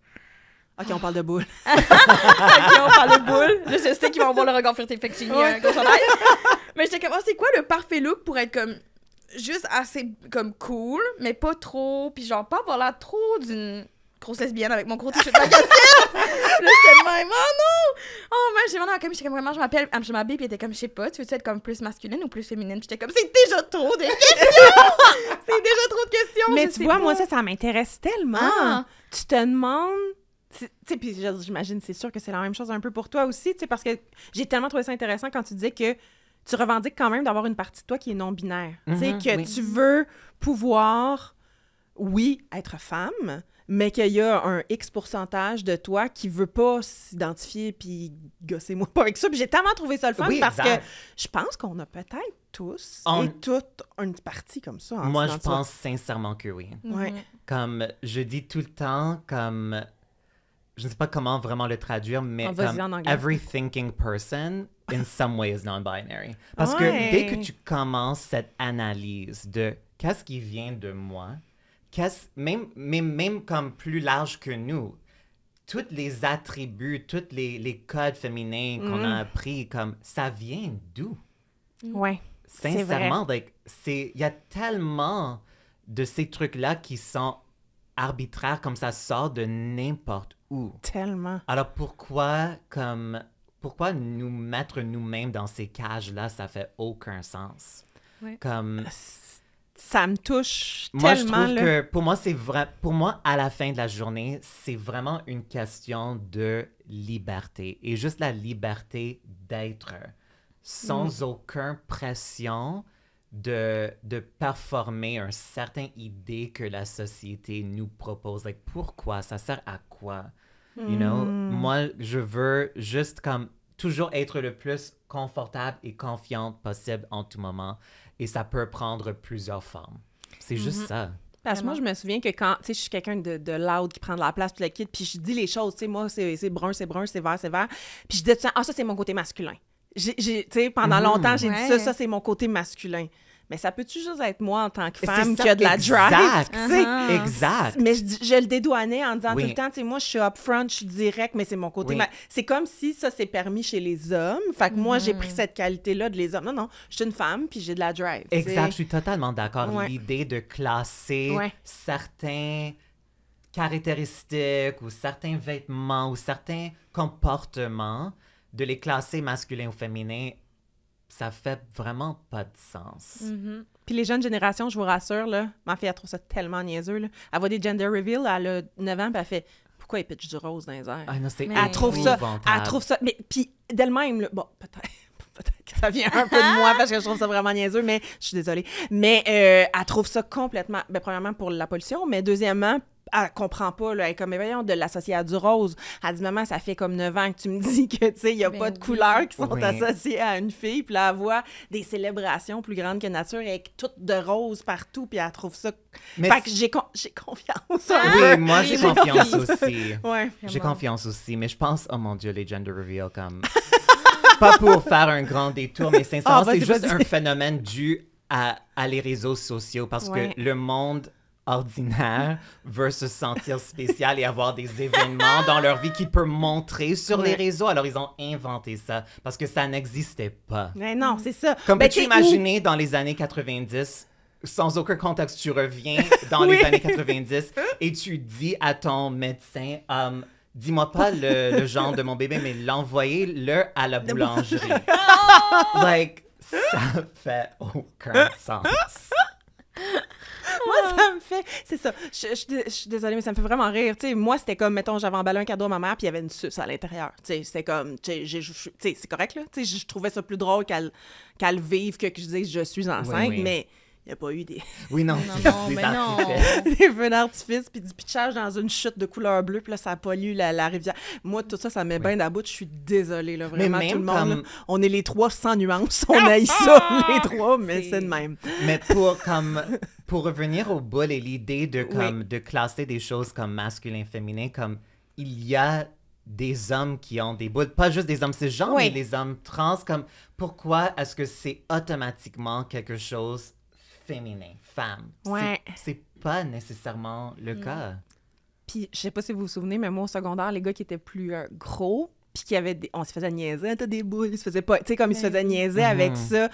OK, on parle de boule. OK, on parle de boule. Là, je sais qu'ils vont voir le regard furtif, fait que j'ai mis Ouais. un gros chandail. Mais j'étais comme, oh, c'est quoi le parfait look pour être comme juste assez comme cool, mais pas trop, puis genre pas avoir l'air trop d'une grosse lesbienne avec mon gros t-shirt de magasin. là, j'étais même, oh non! Oh, man, j'ai vraiment comme, j'étais comme, vraiment, je m'appelle, je m'habille, puis elle était comme, je sais pas, tu veux être comme plus masculine ou plus féminine? J'étais comme, c'est déjà trop de questions! c'est déjà trop de questions! Mais je tu sais vois, pas. moi, ça, ça m'intéresse tellement. Ah. Tu te demandes. Tu sais, puis j'imagine, c'est sûr que c'est la même chose un peu pour toi aussi, tu sais, parce que j'ai tellement trouvé ça intéressant quand tu disais que tu revendiques quand même d'avoir une partie de toi qui est non-binaire. Tu sais, Mhm, que oui. tu veux pouvoir, oui, être femme, mais qu'il y a un X pourcentage de toi qui veut pas s'identifier puis gossez-moi pas avec ça. Puis j'ai tellement trouvé ça le fun Oui, parce exact. que je pense qu'on a peut-être tous On- et toutes une partie comme ça. en Moi, je pense sincèrement que oui. Ouais. Comme je dis tout le temps, comme je ne sais pas comment vraiment le traduire, mais Ah, comme every thinking person in some way is non-binary. Parce Ouais. que dès que tu commences cette analyse de qu'est-ce qui vient de moi, qu'est-ce même mais même comme plus large que nous, tous les attributs, tous les, les codes féminins qu'on Mm. a appris, comme ça vient d'où? Ouais. C'est vrai. Sincèrement, il y a tellement de ces trucs-là qui sont arbitraires comme ça sort de n'importe où? Tellement. Alors pourquoi, comme, pourquoi nous mettre nous-mêmes dans ces cages-là, ça fait aucun sens? Ouais. Comme, Ça me touche moi, je tellement, trouve là. que pour moi, c'est vrai. Pour moi, à la fin de la journée, c'est vraiment une question de liberté et juste la liberté d'être sans aucune pression de, de performer une certaine idée que la société nous propose. Like, pourquoi? Ça sert à quoi? You know? Moi, je veux juste comme toujours être le plus confortable et confiante possible en tout moment. Et ça peut prendre plusieurs formes. C'est juste ça. Parce que moi, je me souviens que quand, tu sais, je suis quelqu'un de, de loud qui prend de la place, puis le kid, puis je dis les choses, tu sais, moi, c'est c'est brun, c'est brun, c'est vert, c'est vert. Puis je dis, ah, ça, c'est mon côté masculin. J'ai, tu sais, pendant Mhm. longtemps, j'ai dit ça, ça, c'est mon côté masculin. Mais ça peut-tu juste être moi en tant que C'est femme ça, qui a de la drive? exact. sais? Uh-huh. Exact. Mais je, le dédouanais en disant Oui. tout le temps, tu sais, moi, je suis upfront, je suis direct, mais c'est mon côté. Oui. C'est comme si ça, c'est permis chez les hommes. Fait que moi, j'ai pris cette qualité-là de les hommes. Non, non, je suis une femme, puis j'ai de la drive. Exact, je suis totalement d'accord. Ouais. L'idée de classer Ouais. certains caractéristiques ou certains vêtements ou certains comportements, de les classer masculin ou féminin, ça fait vraiment pas de sens. Mhm. Puis les jeunes générations, je vous rassure, là, ma fille, elle trouve ça tellement niaiseux. Là. Elle voit des gender reveals, elle a 9 ans, puis elle fait Pourquoi il pitch du rose dans les airs? Ah non, c'est Mais- Elle trouve ça. Elle trouve ça. Mais puis d'elle-même, bon, peut-être. Peut-être que ça vient un peu de moi parce que je trouve ça vraiment niaiseux, mais je suis désolée. Mais euh, elle trouve ça complètement. Ben, premièrement, pour la pollution, mais deuxièmement, elle comprend pas. Là, elle est comme, mais voyons, de l'associer à du rose. Elle dit, maman, ça fait comme 9 ans que tu me dis que, tu sais, il n'y a Ben pas de oui. couleurs qui sont Oui. associées à une fille. Puis là, elle voit des célébrations plus grandes que nature avec toutes de rose partout. Puis elle trouve ça. Mais fait que j'ai con- j'ai confiance. un Oui, moi j'ai Oui, confiance aussi. Ouais. J'ai confiance aussi, mais je pense, oh mon Dieu, les gender reveal, comme. pas pour faire un grand détour, mais sincèrement, Ah, c'est juste un phénomène dû à, à les réseaux sociaux parce Ouais. que le monde ordinaire veut se sentir spécial et avoir des événements dans leur vie qu'ils peuvent montrer sur les réseaux. Alors, ils ont inventé ça parce que ça n'existait pas. Mais non, c'est ça. Comme Ben, peux-tu tu où- imaginer dans les années 90, sans aucun contexte, tu reviens dans Oui. les années 90 et tu dis à ton médecin, Um, dis-moi pas le, le genre de mon bébé, mais l'envoyer-le à la boulangerie. like, ça fait aucun sens. Moi, ça me fait. C'est ça. Je, je- je- je suis désolée, mais ça me fait vraiment rire. Tu sais, moi, c'était comme, mettons, j'avais emballé un cadeau à ma mère, puis il y avait une suce à l'intérieur. Tu sais, c'était comme. Tu sais, c'est correct, là. Tu sais, je, trouvais ça plus drôle qu'elle qu'elle vive que que je dise je suis enceinte, oui. mais n'y a pas eu des, Oui, non, Non, non, des mais non. des feux d'artifice, puis du pitchage dans une chute de couleur bleue, puis là, ça pollue la, la rivière. Moi, tout ça, ça me met bien d'about. Je suis désolée, là, vraiment, même tout le monde. comme- là. on est les trois sans nuance. On a ça, les trois, mais C'est- de même. Mais pour comme pour revenir au bout et l'idée de comme de classer des choses comme masculin féminin comme il y a des hommes qui ont des boules, pas juste des hommes cisgenres, Oui. mais des hommes trans comme pourquoi est-ce que c'est automatiquement quelque chose féminin, femme C'est- Ouais. C'est pas nécessairement le cas. Puis, je sais pas si vous vous souvenez, mais moi, au secondaire, les gars qui étaient plus euh, gros, puis qui avaient des... On se faisait niaiser, t'as des boules, ils se faisaient pas... Tu sais, comme ils se Ben faisaient niaiser avec Mhm. ça,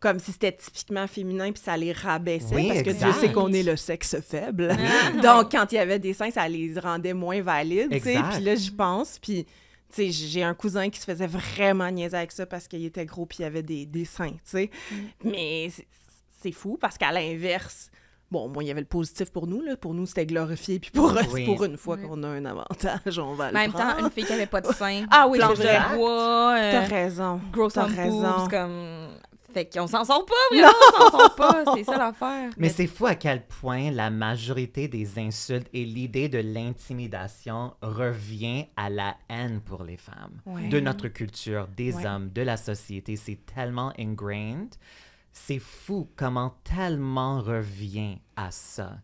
comme si c'était typiquement féminin, puis ça les rabaissait, Oui, parce que exact. Dieu sait qu'on est le sexe faible. Donc, quand il y avait des seins, ça les rendait moins valides, tu sais. Puis là, j'y pense, puis... Tu sais, j'ai un cousin qui se faisait vraiment niaiser avec ça parce qu'il était gros puis il avait des, des seins, tu sais. Mm. Mais c'est- fou parce qu'à l'inverse, bon, moi, il y avait le positif pour nous, là. Pour nous, c'était glorifié. Puis pour, Oui. pour une fois Oui. qu'on a un avantage, on va En le même temps, prendre. une fille qui avait pas de sein. Ah oui, c'est vrai. euh, T'as raison. gross T'as on raison. boobs, comme... Fait qu'on s'en sort pas, vraiment, on s'en sort pas, c'est ça l'affaire. Mais c'est fou à quel point la majorité des insultes et l'idée de l'intimidation revient à la haine pour les femmes, Ouais. de notre culture, des Ouais. hommes, de la société. C'est tellement ingrained. C'est fou comment tellement revient à ça.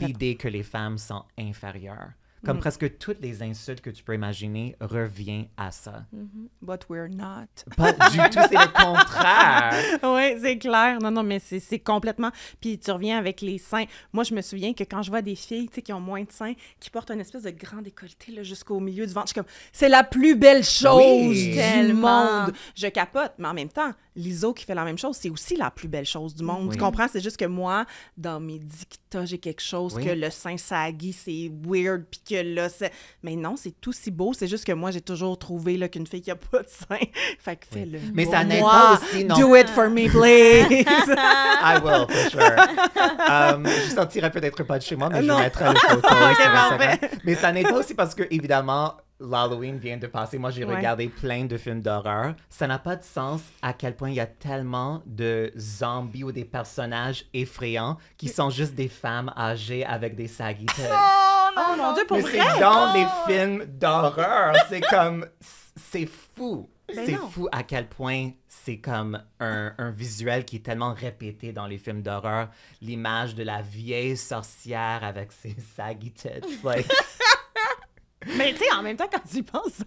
L'idée que les femmes sont inférieures. Comme Mm. presque toutes les insultes que tu peux imaginer revient à ça. But we're not. Pas du tout, c'est le contraire. oui, c'est clair. Non, non, mais c'est complètement. Puis tu reviens avec les seins. Moi, je me souviens que quand je vois des filles qui ont moins de seins, qui portent une espèce de grand décolleté jusqu'au milieu du ventre, je suis comme, c'est la plus belle chose Oui. du Tellement. monde. Je capote, mais en même temps, l'ISO qui fait la même chose, c'est aussi la plus belle chose du monde. Oui. Tu comprends? C'est juste que moi, dans mes dictats, j'ai quelque chose Oui. que le sein sagui, c'est weird, puis que là, c'est... Mais non, c'est tout si beau. C'est juste que moi, j'ai toujours trouvé là, qu'une fille qui a pas de sein, fait que fais-le. Mais ça n'aide pas aussi, non. Do it for me, please! I will, for sure. um, je sentirais peut-être pas de chez moi, mais je mettrai une photo sur Instagram. Mais ça n'aide pas aussi parce que, évidemment, l'Halloween vient de passer. Moi, j'ai Ouais. regardé plein de films d'horreur. Ça n'a pas de sens à quel point il y a tellement de zombies ou des personnages effrayants qui sont juste des femmes âgées avec des saggy tits. oh mon Dieu, pour Mais vrai! c'est dans les films d'horreur. C'est comme. C'est fou. Ben C'est non. fou à quel point c'est comme un, un visuel qui est tellement répété dans les films d'horreur. L'image de la vieille sorcière avec ses saggy tits. Like, Mais tu sais, en même temps, quand tu y penses,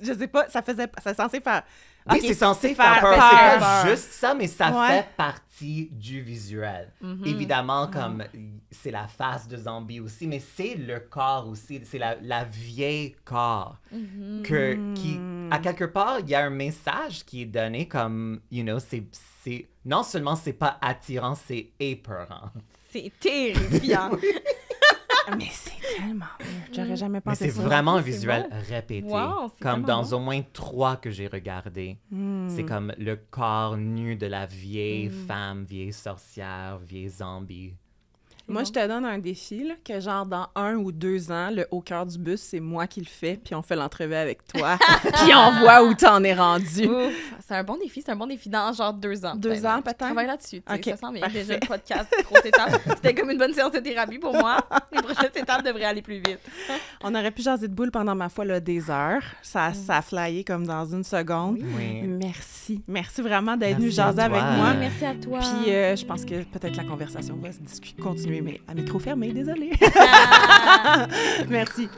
je sais pas, ça faisait... C'est censé faire... oui, c'est censé faire peur. peur. C'est pas juste ça, mais ça Ouais. fait partie du visuel. Mhm. Évidemment, comme c'est la face de zombie aussi, mais c'est le corps aussi. C'est la, la vieille corps. Mhm. que qui à quelque part il y a un message qui est donné comme you know c'est c'est non seulement c'est pas attirant c'est épeurant C'est terrifiant. Mais c'est tellement weird. J'aurais jamais mais pensé c'est ça. vraiment un c'est visuel bon. répété Wow, c'est comme dans bon. au moins trois que j'ai regardé Hmm. c'est comme le corps nu de la vieille Mm. femme vieille sorcière vieille zombie Moi, je te donne un défi, là, que genre dans un ou deux ans, le haut cœur du bus, c'est moi qui le fais, puis on fait l'entrevue avec toi, puis on voit où t'en es rendu. C'est un bon défi, c'est un bon défi dans genre deux ans. Deux ans, Je peut-être? travaille là-dessus. tu sais, Ok, ça sent bien. parfait. Déjà, le podcast, grosse étape. C'était comme une bonne séance de thérapie pour moi. Les prochaines étapes devraient aller plus vite. On aurait pu jaser de boule pendant ma foi là, des heures. Ça, ça a flyé comme dans une seconde. oui Merci. Merci vraiment d'être venu jaser avec moi. Merci à toi. Puis euh, je pense que peut-être la conversation va se discuter, continuer, mais à micro fermé, désolé. Merci.